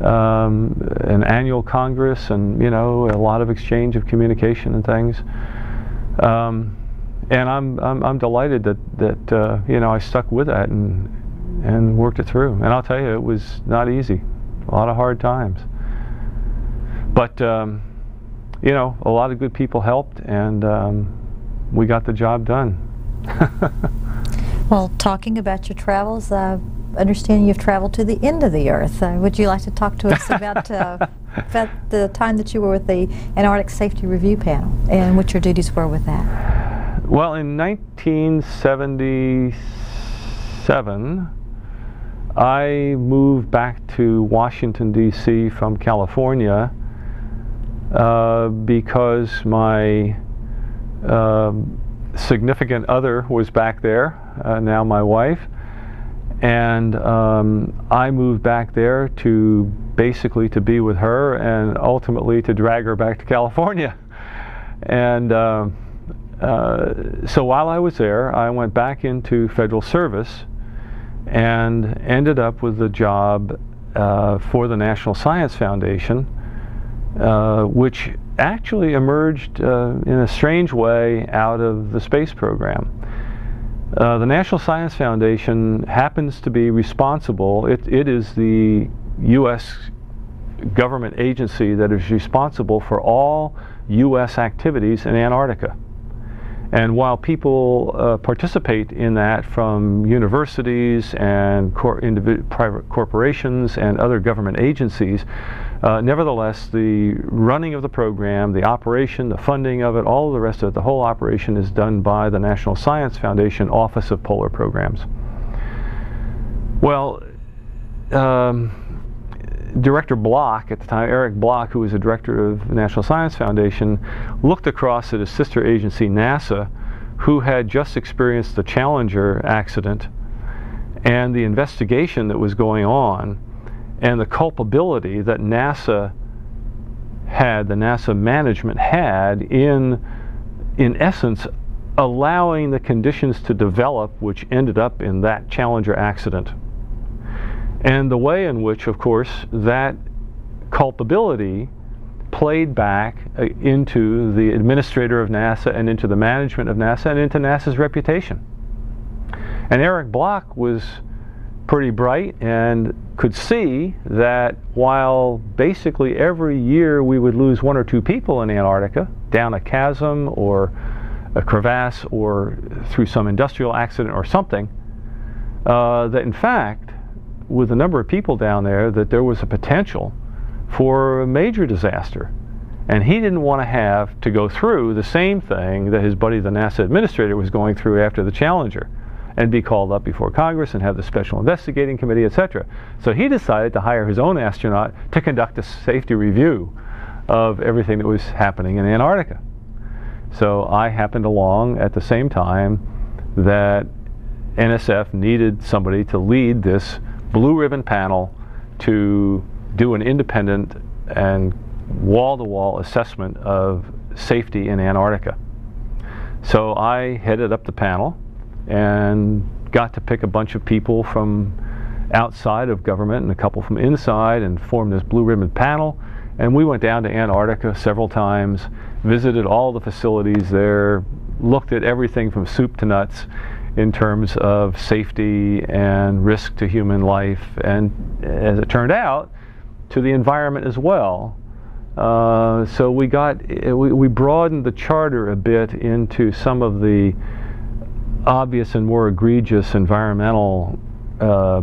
[SPEAKER 2] um, an annual congress, and you know a lot of exchange of communication and things. Um, and I'm, I'm, I'm delighted that that uh, you know I stuck with that and and worked it through. And I'll tell you, it was not easy, a lot of hard times. But um, you know, a lot of good people helped, and um, we got the job done.
[SPEAKER 1] well, talking about your travels, I understand you've traveled to the end of the Earth. Uh, would you like to talk to us about, uh, about the time that you were with the Antarctic Safety Review Panel and what your duties were with that?
[SPEAKER 2] Well, in 1977, I moved back to Washington, D.C. from California uh, because my um, significant other was back there, uh, now my wife, and um, I moved back there to basically to be with her and ultimately to drag her back to California. And uh, uh, so while I was there, I went back into federal service and ended up with a job uh, for the National Science Foundation, uh, which actually emerged uh, in a strange way out of the space program. Uh, the National Science Foundation happens to be responsible, it, it is the U.S. government agency that is responsible for all U.S. activities in Antarctica. And while people uh, participate in that from universities and cor private corporations and other government agencies, uh, nevertheless, the running of the program, the operation, the funding of it, all of the rest of it, the whole operation is done by the National Science Foundation Office of Polar Programs. Well, um, Director Bloch at the time, Erich Bloch, who was the director of the National Science Foundation, looked across at his sister agency, NASA, who had just experienced the Challenger accident and the investigation that was going on and the culpability that NASA had, the NASA management had in, in essence, allowing the conditions to develop which ended up in that Challenger accident. And the way in which, of course, that culpability played back uh, into the administrator of NASA and into the management of NASA and into NASA's reputation. And Erich Bloch was pretty bright and could see that while basically every year we would lose one or two people in Antarctica down a chasm or a crevasse or through some industrial accident or something, uh, that in fact, with the number of people down there, that there was a potential for a major disaster. And he didn't want to have to go through the same thing that his buddy, the NASA administrator, was going through after the Challenger and be called up before Congress and have the Special Investigating Committee, etc. So he decided to hire his own astronaut to conduct a safety review of everything that was happening in Antarctica. So I happened along at the same time that NSF needed somebody to lead this blue ribbon panel to do an independent and wall-to-wall assessment of safety in Antarctica. So I headed up the panel and got to pick a bunch of people from outside of government and a couple from inside and formed this blue ribbon panel. And we went down to Antarctica several times, visited all the facilities there, looked at everything from soup to nuts in terms of safety and risk to human life, and as it turned out, to the environment as well. Uh, so we got we, we broadened the charter a bit into some of the obvious and more egregious environmental uh,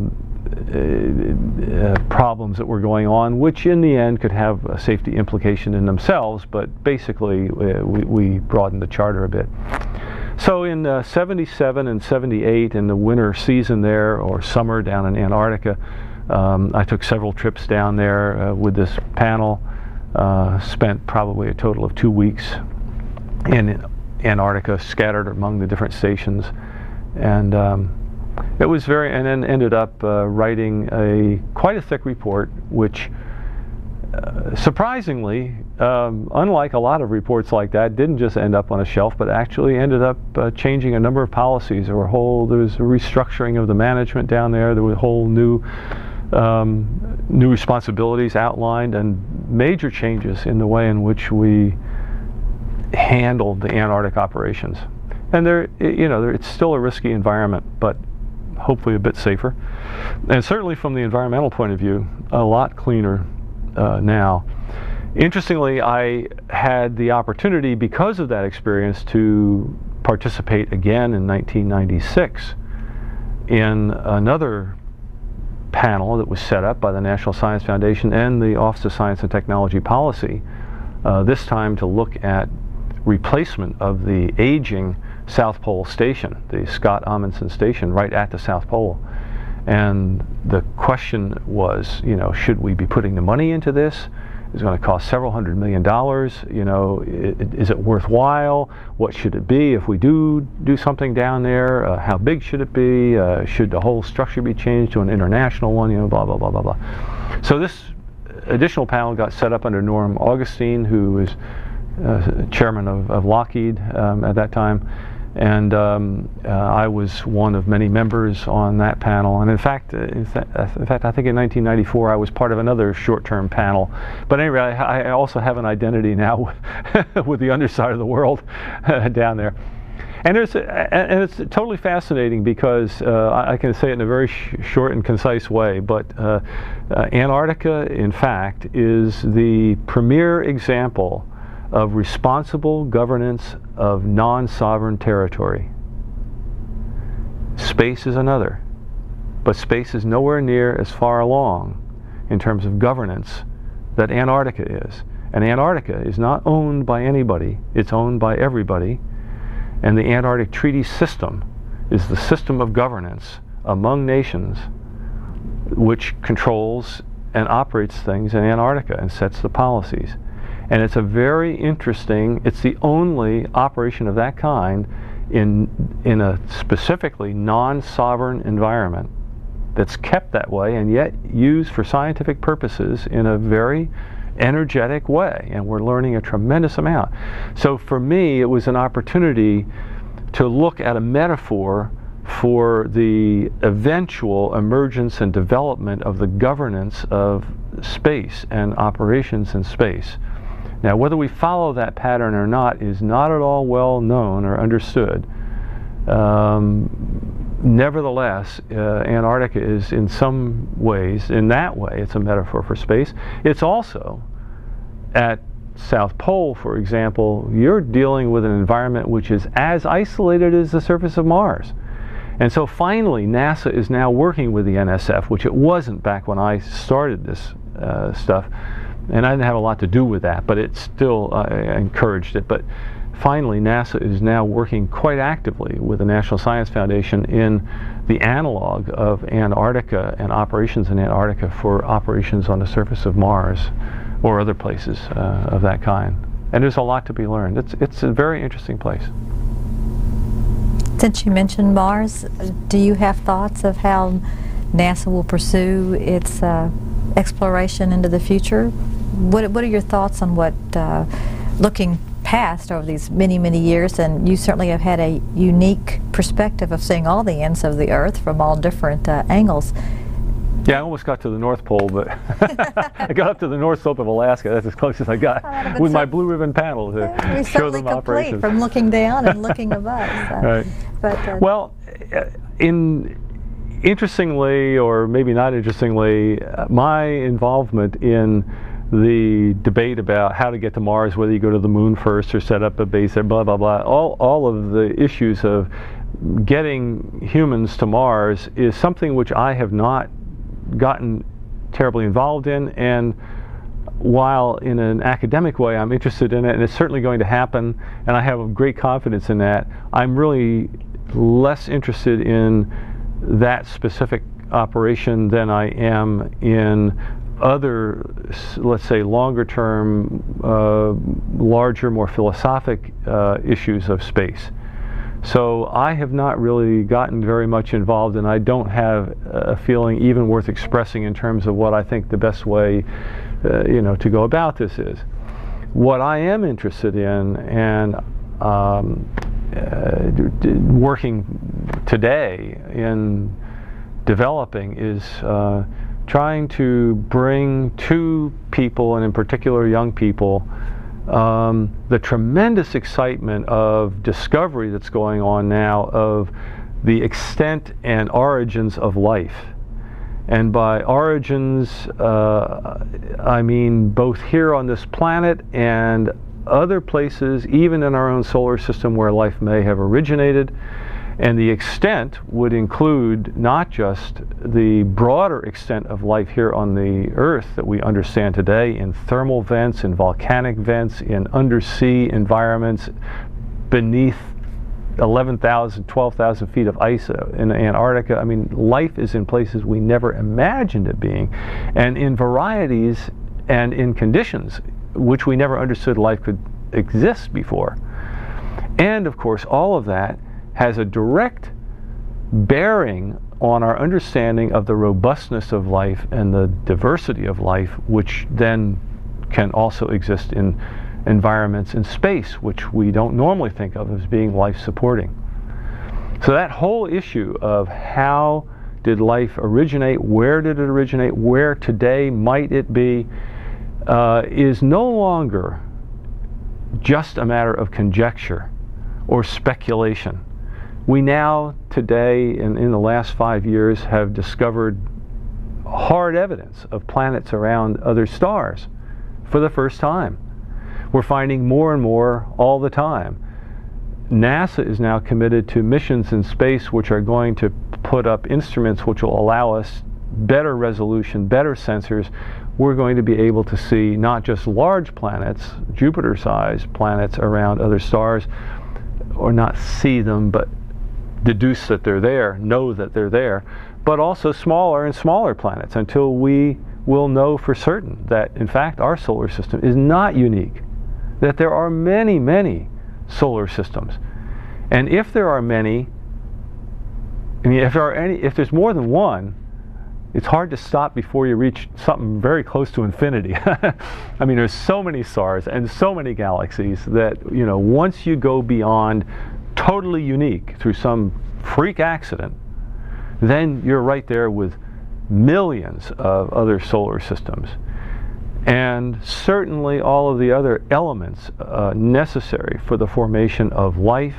[SPEAKER 2] uh, problems that were going on, which in the end could have a safety implication in themselves, but basically uh, we, we, broadened the charter a bit. So in uh, 77 and 78, in the winter season there, or summer down in Antarctica, um, I took several trips down there uh, with this panel, uh, spent probably a total of two weeks in Antarctica, scattered among the different stations, and um, it was very. And then ended up uh, writing a quite a thick report, which. Surprisingly, um, unlike a lot of reports like that, didn't just end up on a shelf, but actually ended up uh, changing a number of policies. There were whole, there was a restructuring of the management down there. There were whole new, um, new responsibilities outlined, and major changes in the way in which we handled the Antarctic operations. And they're, you know, it's still a risky environment, but hopefully a bit safer. And certainly from the environmental point of view, a lot cleaner uh, now. Interestingly, I had the opportunity because of that experience to participate again in 1996 in another panel that was set up by the National Science Foundation and the Office of Science and Technology Policy, uh, this time to look at replacement of the aging South Pole station, the Scott Amundsen station right at the South Pole. And the question was, you know, should we be putting the money into this? It's going to cost several hundred million dollars. You know, is it worthwhile? What should it be if we do do something down there? Uh, how big should it be? Uh, should the whole structure be changed to an international one? You know, blah blah blah blah blah. So this additional panel got set up under Norm Augustine, who was uh, chairman of, of Lockheed um, at that time. And um, uh, I was one of many members on that panel. And in fact, uh, in, th in, fact, I think in 1994 I was part of another short-term panel. But anyway, I, I also have an identity now with, with the underside of the world down there. And, there's, and it's totally fascinating because uh, I can say it in a very sh short and concise way, but uh, uh, Antarctica, in fact, is the premier example of responsible governance of non-sovereign territory. Space is another, but space is nowhere near as far along in terms of governance that Antarctica is. And Antarctica is not owned by anybody, it's owned by everybody. And the Antarctic Treaty System is the system of governance among nations which controls and operates things in Antarctica and sets the policies. And it's a very interesting, it's the only operation of that kind in, in a specifically non-sovereign environment that's kept that way and yet used for scientific purposes in a very energetic way. And we're learning a tremendous amount. So for me, it was an opportunity to look at a metaphor for the eventual emergence and development of the governance of space and operations in space. Now, whether we follow that pattern or not is not at all well known or understood. Um, nevertheless, uh, Antarctica is in some ways, in that way, it's a metaphor for space. It's also at South Pole, for example, you're dealing with an environment which is as isolated as the surface of Mars. And so finally, NASA is now working with the NSF, which it wasn't back when I started this uh, stuff. And I didn't have a lot to do with that, but it still uh, encouraged it. But finally, NASA is now working quite actively with the National Science Foundation in the analog of Antarctica and operations in Antarctica for operations on the surface of Mars or other places uh, of that kind. And there's a lot to be learned. It's, it's a very interesting place.
[SPEAKER 1] Since you mentioned Mars, do you have thoughts of how NASA will pursue its uh, exploration into the future? What, what are your thoughts on what, uh, looking past over these many, many years, and you certainly have had a unique perspective of seeing all the ends of the Earth from all different uh, angles.
[SPEAKER 2] Yeah, I almost got to the North Pole, but I got up to the North Slope of Alaska. That's as close as I got oh, with my blue ribbon panel to show them operations.
[SPEAKER 1] from looking down and looking above. So.
[SPEAKER 2] Right. But, uh, well, uh, in interestingly, or maybe not interestingly, uh, my involvement in the debate about how to get to Mars, whether you go to the moon first or set up a base there, blah, blah, blah, all, all of the issues of getting humans to Mars is something which I have not gotten terribly involved in. And while in an academic way I'm interested in it, and it's certainly going to happen, and I have great confidence in that, I'm really less interested in that specific operation than I am in other, let's say, longer term, uh, larger, more philosophic uh, issues of space. So I have not really gotten very much involved, and I don't have a feeling even worth expressing in terms of what I think the best way, uh, you know, to go about this is. What I am interested in, and um, working today in developing, is uh, trying to bring to people, and in particular young people, um, the tremendous excitement of discovery that's going on now of the extent and origins of life. And by origins, uh, I mean both here on this planet and other places, even in our own solar system where life may have originated. And the extent would include not just the broader extent of life here on the Earth that we understand today in thermal vents, in volcanic vents, in undersea environments, beneath 11,000, 12,000 feet of ice uh, in Antarctica. I mean, life is in places we never imagined it being, and in varieties and in conditions which we never understood life could exist before. And of course, all of that has a direct bearing on our understanding of the robustness of life and the diversity of life, which then can also exist in environments in space, which we don't normally think of as being life supporting. So, that whole issue of how did life originate, where did it originate, where today might it be, uh, is no longer just a matter of conjecture or speculation we now, today, and in the last five years, have discovered hard evidence of planets around other stars for the first time. We're finding more and more all the time. NASA is now committed to missions in space which are going to put up instruments which will allow us better resolution, better sensors. We're going to be able to see not just large planets, Jupiter sized planets around other stars, or not see them, but deduce that they're there, know that they're there, but also smaller and smaller planets until we we'll know for certain that, in fact, our solar system is not unique, that there are many, many solar systems. And if there are many, I mean, if there are any, if there's more than one, it's hard to stop before you reach something very close to infinity. I mean, there's so many stars and so many galaxies that, you know, once you go beyond totally unique through some freak accident, then you're right there with millions of other solar systems. And certainly all of the other elements uh, necessary for the formation of life,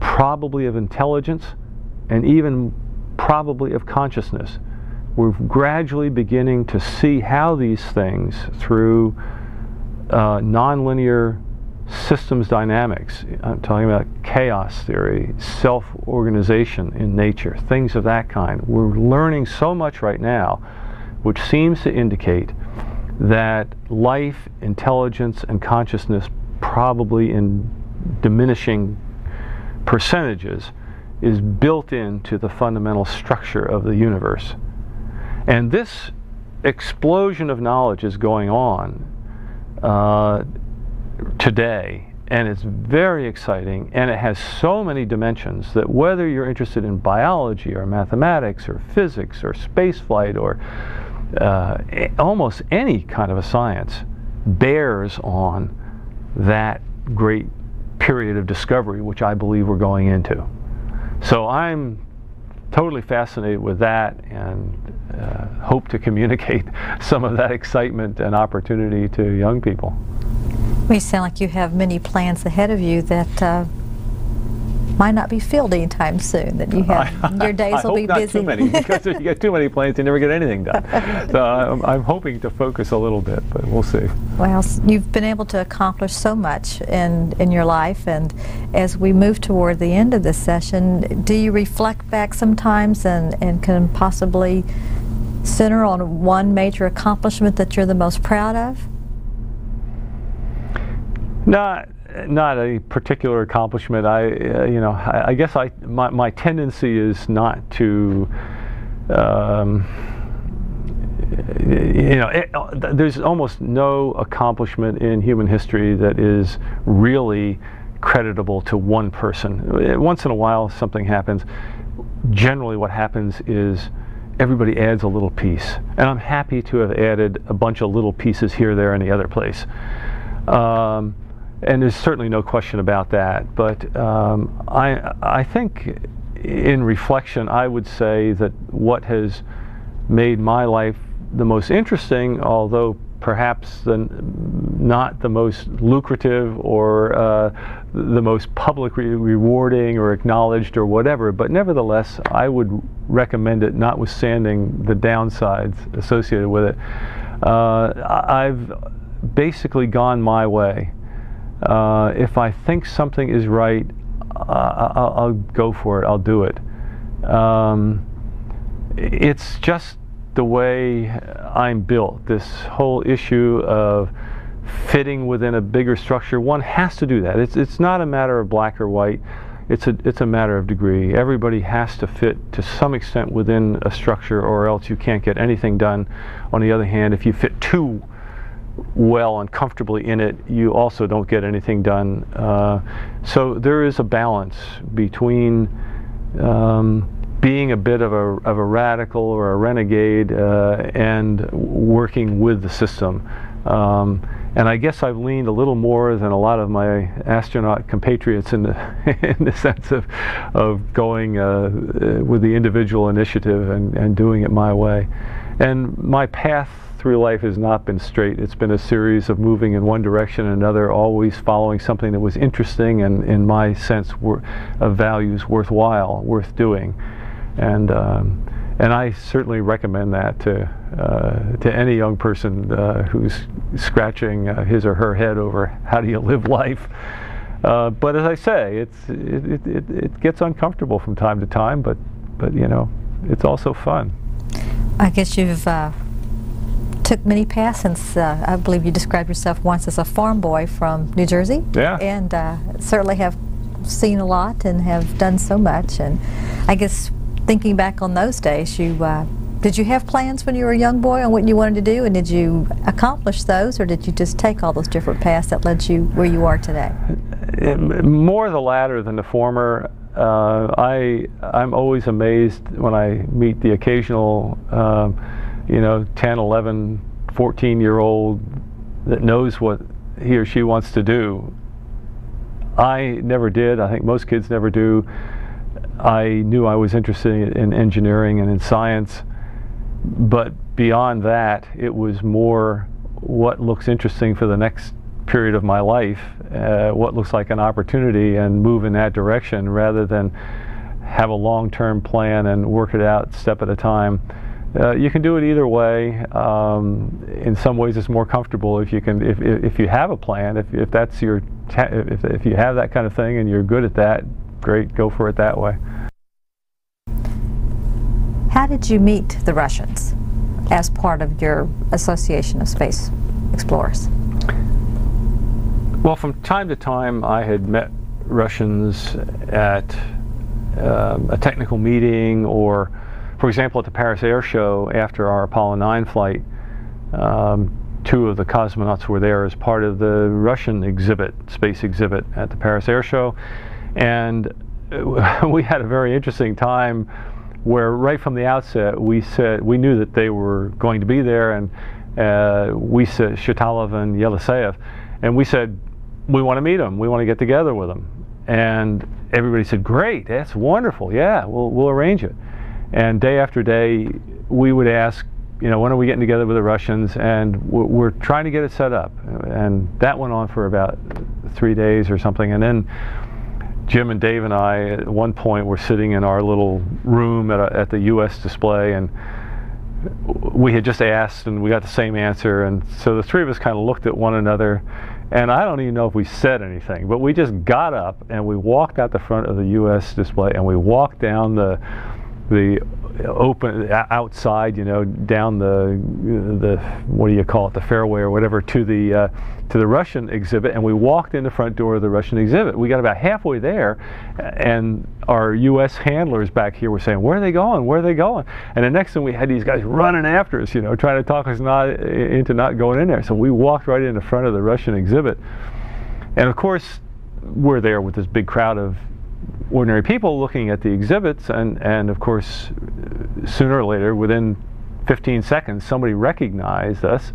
[SPEAKER 2] probably of intelligence, and even probably of consciousness. We're gradually beginning to see how these things, through uh, nonlinear systems dynamics, I'm talking about chaos theory, self organization in nature, things of that kind. We're learning so much right now, which seems to indicate that life, intelligence, and consciousness, probably in diminishing percentages, is built into the fundamental structure of the universe. And this explosion of knowledge is going on uh, today, and it's very exciting, and it has so many dimensions that whether you're interested in biology or mathematics or physics or spaceflight or uh, almost any kind of a science bears on that great period of discovery, which I believe we're going into. So I'm totally fascinated with that and uh, hope to communicate some of that excitement and opportunity to young people.
[SPEAKER 1] We sound like you have many plans ahead of you that uh, might not be filled anytime soon. That you have your days will be
[SPEAKER 2] not
[SPEAKER 1] busy.
[SPEAKER 2] too many because if you get too many plans, you never get anything done. so I'm, I'm, hoping to focus a little bit, but we'll see.
[SPEAKER 1] Well, you've been able to accomplish so much in in your life, and as we move toward the end of this session, do you reflect back sometimes and and can possibly center on one major accomplishment that you're the most proud of?
[SPEAKER 2] Not not a particular accomplishment. I, uh, you know, I, I, guess I my, my tendency is not to, um, you know, it, there's almost no accomplishment in human history that is really creditable to one person. Once in a while, something happens. Generally, what happens is everybody adds a little piece, and I'm happy to have added a bunch of little pieces here, there, and the other place. Um, and there's certainly no question about that. But um, I, I think in reflection, I would say that what has made my life the most interesting, although perhaps the, not the most lucrative or uh, the most publicly rewarding or acknowledged or whatever, but nevertheless, I would recommend it, notwithstanding the downsides associated with it. Uh, I've basically gone my way. Uh, if I think something is right, I'll, I'll, go for it. I'll do it. Um, it's just the way I'm built. This whole issue of fitting within a bigger structure, one has to do that. It's, it's not a matter of black or white. It's a, it's a matter of degree. Everybody has to fit to some extent within a structure or else you can't get anything done. On the other hand, if you fit too well and comfortably in it, you also don't get anything done. Uh, so there is a balance between um, being a bit of a, of a radical or a renegade uh, and working with the system. Um, and I guess I've leaned a little more than a lot of my astronaut compatriots in the, in the sense of, of going uh, with the individual initiative and, and doing it my way. And my path through life has not been straight. It's been a series of moving in one direction and another, always following something that was interesting and, in my sense, of values worthwhile, worth doing. And um, and I certainly recommend that to uh, to any young person uh, who's scratching uh, his or her head over how do you live life. Uh, but as I say, it's it, it, it gets uncomfortable from time to time, but but you know, it's also fun.
[SPEAKER 1] I guess you've uh, took many paths since uh, I believe you described yourself once as a farm boy from New Jersey.
[SPEAKER 2] Yeah.
[SPEAKER 1] And uh, certainly have seen a lot and have done so much. And I guess thinking back on those days, you uh, Did you have plans when you were a young boy on what you wanted to do, and did you accomplish those, or did you just take all those different paths that led you where you are today?
[SPEAKER 2] More the latter than the former. Uh, I I'm always amazed when I meet the occasional, uh, you know, 10, 11, 14 year old that knows what he or she wants to do. I never did. I think most kids never do. I knew I was interested in engineering and in science but beyond that, it was more what looks interesting for the next period of my life, uh, what looks like an opportunity, and move in that direction rather than have a long-term plan and work it out step at a time. Uh, you can do it either way. Um, in some ways, it's more comfortable if you can, if, if you have a plan. If, if that's your, if, if you have that kind of thing and you're good at that, great, go for it that way.
[SPEAKER 1] How did you meet the Russians as part of your Association of Space Explorers?
[SPEAKER 2] Well, from time to time, I had met Russians at um, a technical meeting or, for example, at the Paris Air Show after our Apollo 9 flight. Um, two of the cosmonauts were there as part of the Russian exhibit, space exhibit at the Paris Air Show. And we had a very interesting time where right from the outset we said we knew that they were going to be there, and uh, we said Shatalov and Yeliseyev, and we said we want to meet them, we want to get together with them, and everybody said great, that's wonderful, yeah, we'll we'll arrange it, and day after day we would ask. You know, when are we getting together with the Russians? And we're, trying to get it set up. And that went on for about three days or something. And then Jim and Dave and I at one point were sitting in our little room at, a, at the U.S. display, and we had just asked, and we got the same answer, and so the three of us kind of looked at one another, and I don't even know if we said anything, but we just got up and we walked out the front of the U.S. display, and we walked down the the open outside, you know, down the the what do you call it, the fairway or whatever, to the uh, to the Russian exhibit, and we walked in the front door of the Russian exhibit. We got about halfway there, and our U.S. handlers back here were saying, "Where are they going? Where are they going?" And the next thing we had these guys running after us, you know, trying to talk us not into not going in there. So we walked right in the front of the Russian exhibit, and of course, we're there with this big crowd of ordinary people looking at the exhibits, and, and of course, sooner or later, within 15 seconds, somebody recognized us,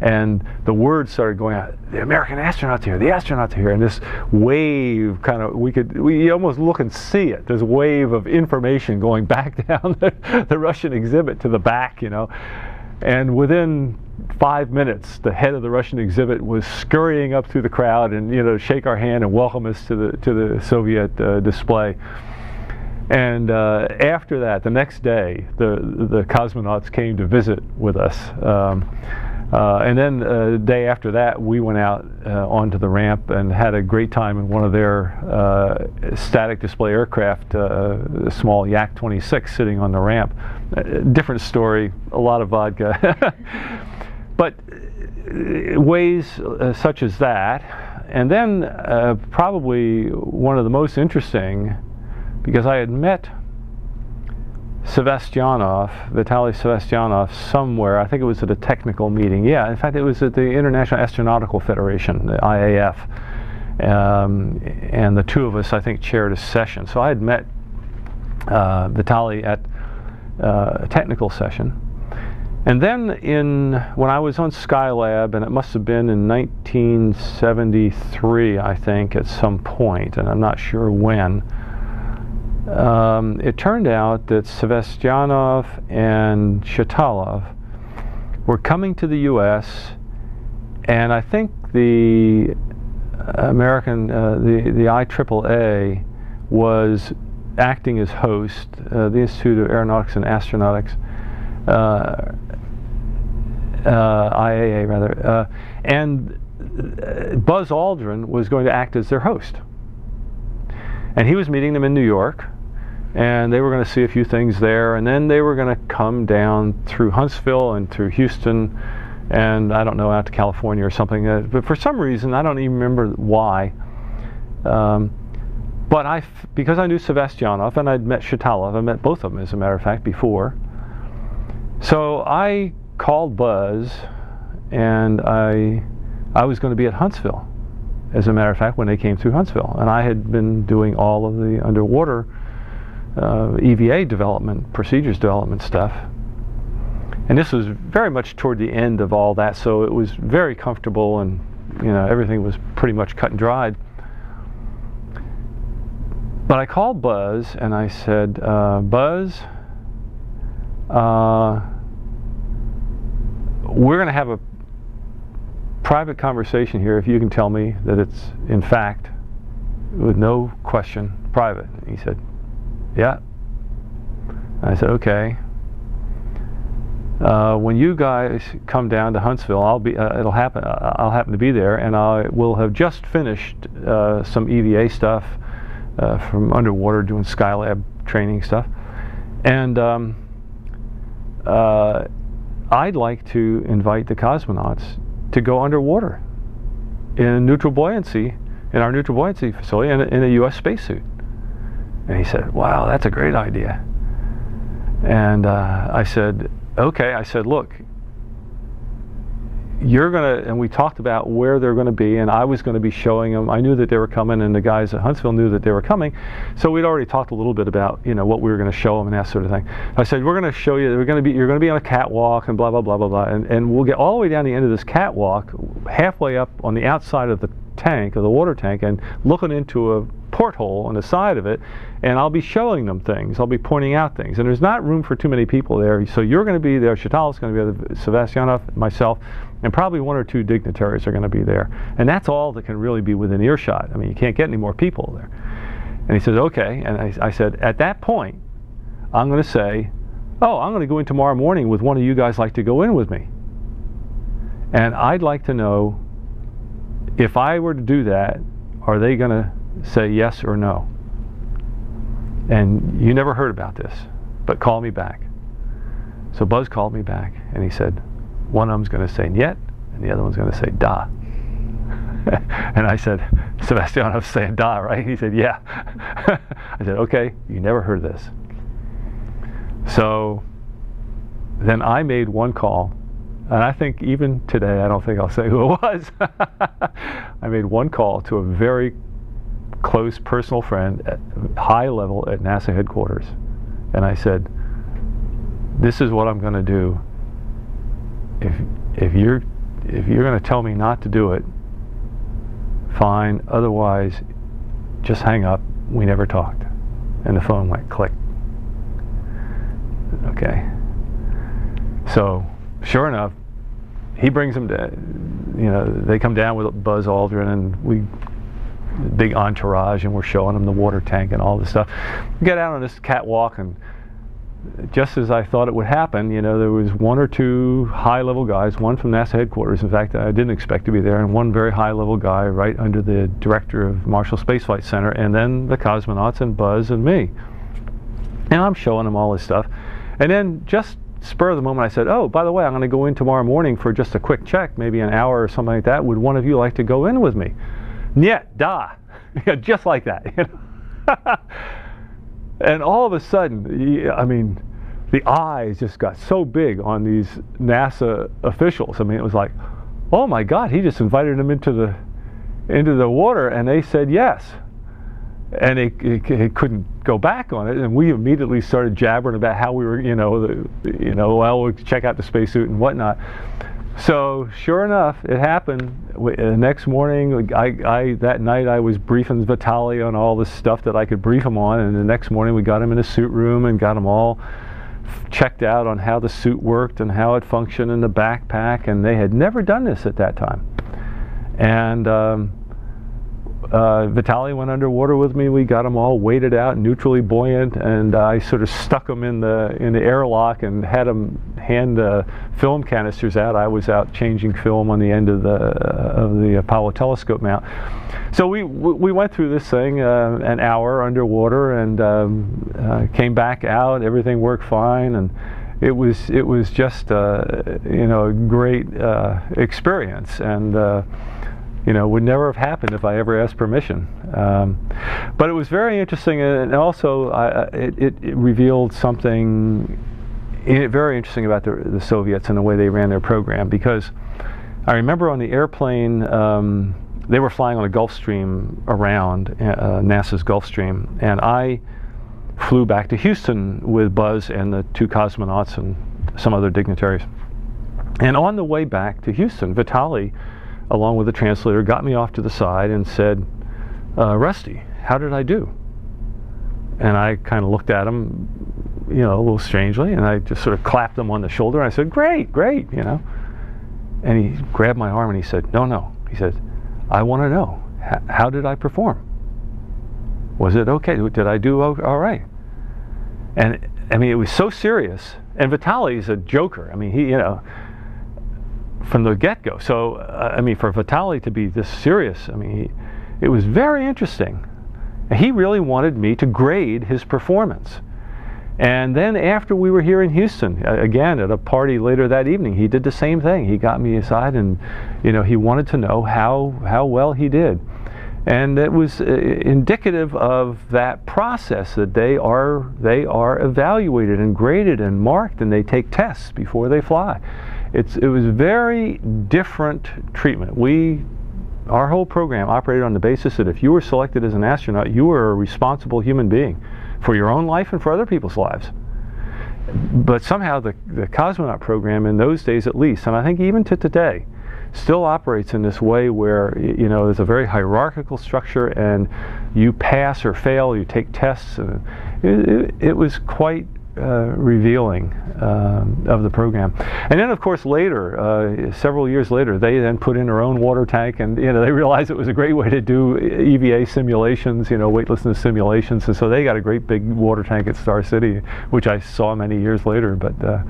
[SPEAKER 2] and the word started going out. The American astronauts here. The astronauts here, and this wave kind of we could we almost look and see it. This wave of information going back down the, the Russian exhibit to the back, you know, and within five minutes, the head of the Russian exhibit was scurrying up through the crowd and you know shake our hand and welcome us to the to the Soviet uh, display. And uh, after that, the next day, the the cosmonauts came to visit with us. Um, uh, and then uh, the day after that, we went out uh, onto the ramp and had a great time in one of their uh, static display aircraft, uh, a small Yak 26 sitting on the ramp. Uh, different story, a lot of vodka. but ways such as that. And then probably one of the most interesting, because I had met Sevastyanov, Vitaly Sevastyanov, somewhere. I think it was at a technical meeting. Yeah, in fact, it was at the International Astronautical Federation, the IAF. Um, and the two of us, I think, chaired a session. So I had met uh, Vitaly at uh, a technical session. And then in when I was on Skylab, and it must have been in 1973, I think, at some point, and I'm not sure when, um, it turned out that Sevastyanov and Shatalov were coming to the U.S. and I think the American, uh, the, the IAAA was acting as host, uh, the Institute of Aeronautics and Astronautics, uh, uh IAA rather, uh, and uh, Buzz Aldrin was going to act as their host. And he was meeting them in New York, and they were going to see a few things there, and then they were going to come down through Huntsville and through Houston, and I don't know, out to California or something. Uh, but for some reason, I don't even remember why. Um, but I, because I knew Sevastyanov and I'd met Shatalov, I met both of them, as a matter of fact, before. So I called Buzz, and I I was going to be at Huntsville, as a matter of fact, when they came through Huntsville, and I had been doing all of the underwater uh, EVA development, procedures development stuff. And this was very much toward the end of all that, so it was very comfortable and you know everything was pretty much cut and dried. But I called Buzz and I said, uh, Buzz, uh, we're going to have a private conversation here if you can tell me that it's in fact, with no question, private. He said, yeah. I said, okay. Uh, when you guys come down to Huntsville, I'll be. Uh, it'll happen. Uh, I'll happen to be there, and I will have just finished uh, some EVA stuff uh, from underwater, doing Skylab training stuff, and um, uh, I'd like to invite the cosmonauts to go underwater in neutral buoyancy in our neutral buoyancy facility in a, in a U.S. spacesuit. And he said, "Wow, that's a great idea." And uh, I said okay, I said, look, you're going to, and we talked about where they're going to be, and I was going to be showing them. I knew that they were coming, and the guys at Huntsville knew that they were coming. So we'd already talked a little bit about, you know, what we were going to show them and that sort of thing. I said, we're going to show you, we're going to be, you're going to be on a catwalk and blah, blah, blah, blah, blah. And, and we'll get all the way down the end of this catwalk, halfway up on the outside of the tank, of the water tank, and looking into a porthole on the side of it, and I'll be showing them things. I'll be pointing out things. And there's not room for too many people there. So you're going to be there, Shatalov's going to be there, Sevastyanov, myself, and probably one or two dignitaries are going to be there. And that's all that can really be within earshot. I mean, you can't get any more people there. And he says, okay. And I, I said, at that point, I'm going to say, oh, I'm going to go in tomorrow morning with one of you guys like to go in with me. And I'd like to know if I were to do that, are they going to say yes or no? And you never heard about this, but call me back. So Buzz called me back and he said, one of them's going to say yet, and the other one's going to say da. and I said, Sevastyanov's saying da, right? He said, yeah. I said, okay, you never heard this. So then I made one call, and I think even today, I don't think I'll say who it was. I made one call to a very close personal friend at high level at NASA headquarters. And I said, this is what I'm going to do. If, if you're, if you're going to tell me not to do it, fine. Otherwise, just hang up. We never talked. And the phone went click. Okay. So, sure enough, he brings them to, you know, they come down with Buzz Aldrin and we big entourage and we're showing them the water tank and all this stuff. We get out on this catwalk and just as I thought it would happen, you know, there was one or two high-level guys, one from NASA headquarters, in fact, I didn't expect to be there, and one very high-level guy right under the director of Marshall Space Flight Center, and then the cosmonauts and Buzz and me. And I'm showing them all this stuff. And then just spur of the moment, I said, oh, by the way, I'm going to go in tomorrow morning for just a quick check, maybe an hour or something like that. Would one of you like to go in with me? Niet, da. just like that. and all of a sudden, I mean, the eyes just got so big on these NASA officials. I mean, it was like, oh my God, he just invited them into the into the water, and they said yes. And it, it, it, couldn't go back on it, and we immediately started jabbering about how we were, you know, the, you know, well, we'll check out the spacesuit and whatnot. So sure enough, it happened. The next morning, I, I, that night I was briefing Vitali on all the stuff that I could brief him on, and the next morning we got him in a suit room and got him all checked out on how the suit worked and how it functioned in the backpack, and they had never done this at that time. And um, uh, Vitali went underwater with me. We got them all weighted out, neutrally buoyant, and I sort of stuck them in the in the airlock and had them hand the film canisters out. I was out changing film on the end of the uh, of the Apollo telescope mount. So we we went through this thing uh, an hour underwater and um, uh, came back out. Everything worked fine, and it was it was just uh, you know a great uh, experience and you know, would never have happened if I ever asked permission. Um, but it was very interesting, and also it, it, it, revealed something very interesting about the, the, Soviets and the way they ran their program because I remember on the airplane um, they were flying on a Gulfstream around uh, NASA's Gulfstream, and I flew back to Houston with Buzz and the two cosmonauts and some other dignitaries. And on the way back to Houston, Vitali, along with the translator, got me off to the side and said, uh, Rusty, how did I do? And I kind of looked at him, you know, a little strangely, and I just sort of clapped him on the shoulder. And I said, great, great, you know. And he grabbed my arm and he said, no, no. He said, I want to know, how did I perform? Was it okay? Did I do all right? And I mean, it was so serious. And Vitali's a joker. I mean, he, you know, from the get-go. So, uh, I mean, for Vitali to be this serious, I mean, he, it was very interesting. He really wanted me to grade his performance. And then after we were here in Houston, again at a party later that evening, he did the same thing. He got me aside and, you know, he wanted to know how, how well he did. And it was uh, indicative of that process that they are, they are evaluated and graded and marked and they take tests before they fly. It's, it was very different treatment. We our whole program operated on the basis that if you were selected as an astronaut, you were a responsible human being for your own life and for other people's lives. But somehow the, the cosmonaut program in those days at least, and I think even to today, still operates in this way where you know there's a very hierarchical structure and you pass or fail you take tests it, it, it was quite uh, revealing um, of the program. And then, of course, later, uh, several years later, they then put in their own water tank, and you know they realized it was a great way to do EVA simulations, you know, weightlessness simulations, and so they got a great big water tank at Star City, which I saw many years later. But uh,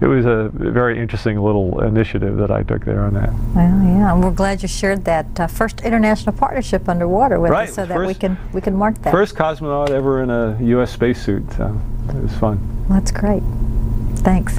[SPEAKER 2] it was a very interesting little initiative that I took there on that.
[SPEAKER 1] Well, yeah, and we're glad you shared that uh, first international partnership underwater with
[SPEAKER 2] right,
[SPEAKER 1] us, so
[SPEAKER 2] that
[SPEAKER 1] we can we can mark that.
[SPEAKER 2] First cosmonaut ever in a U.S. spacesuit. So it was fun.
[SPEAKER 1] That's great. Thanks.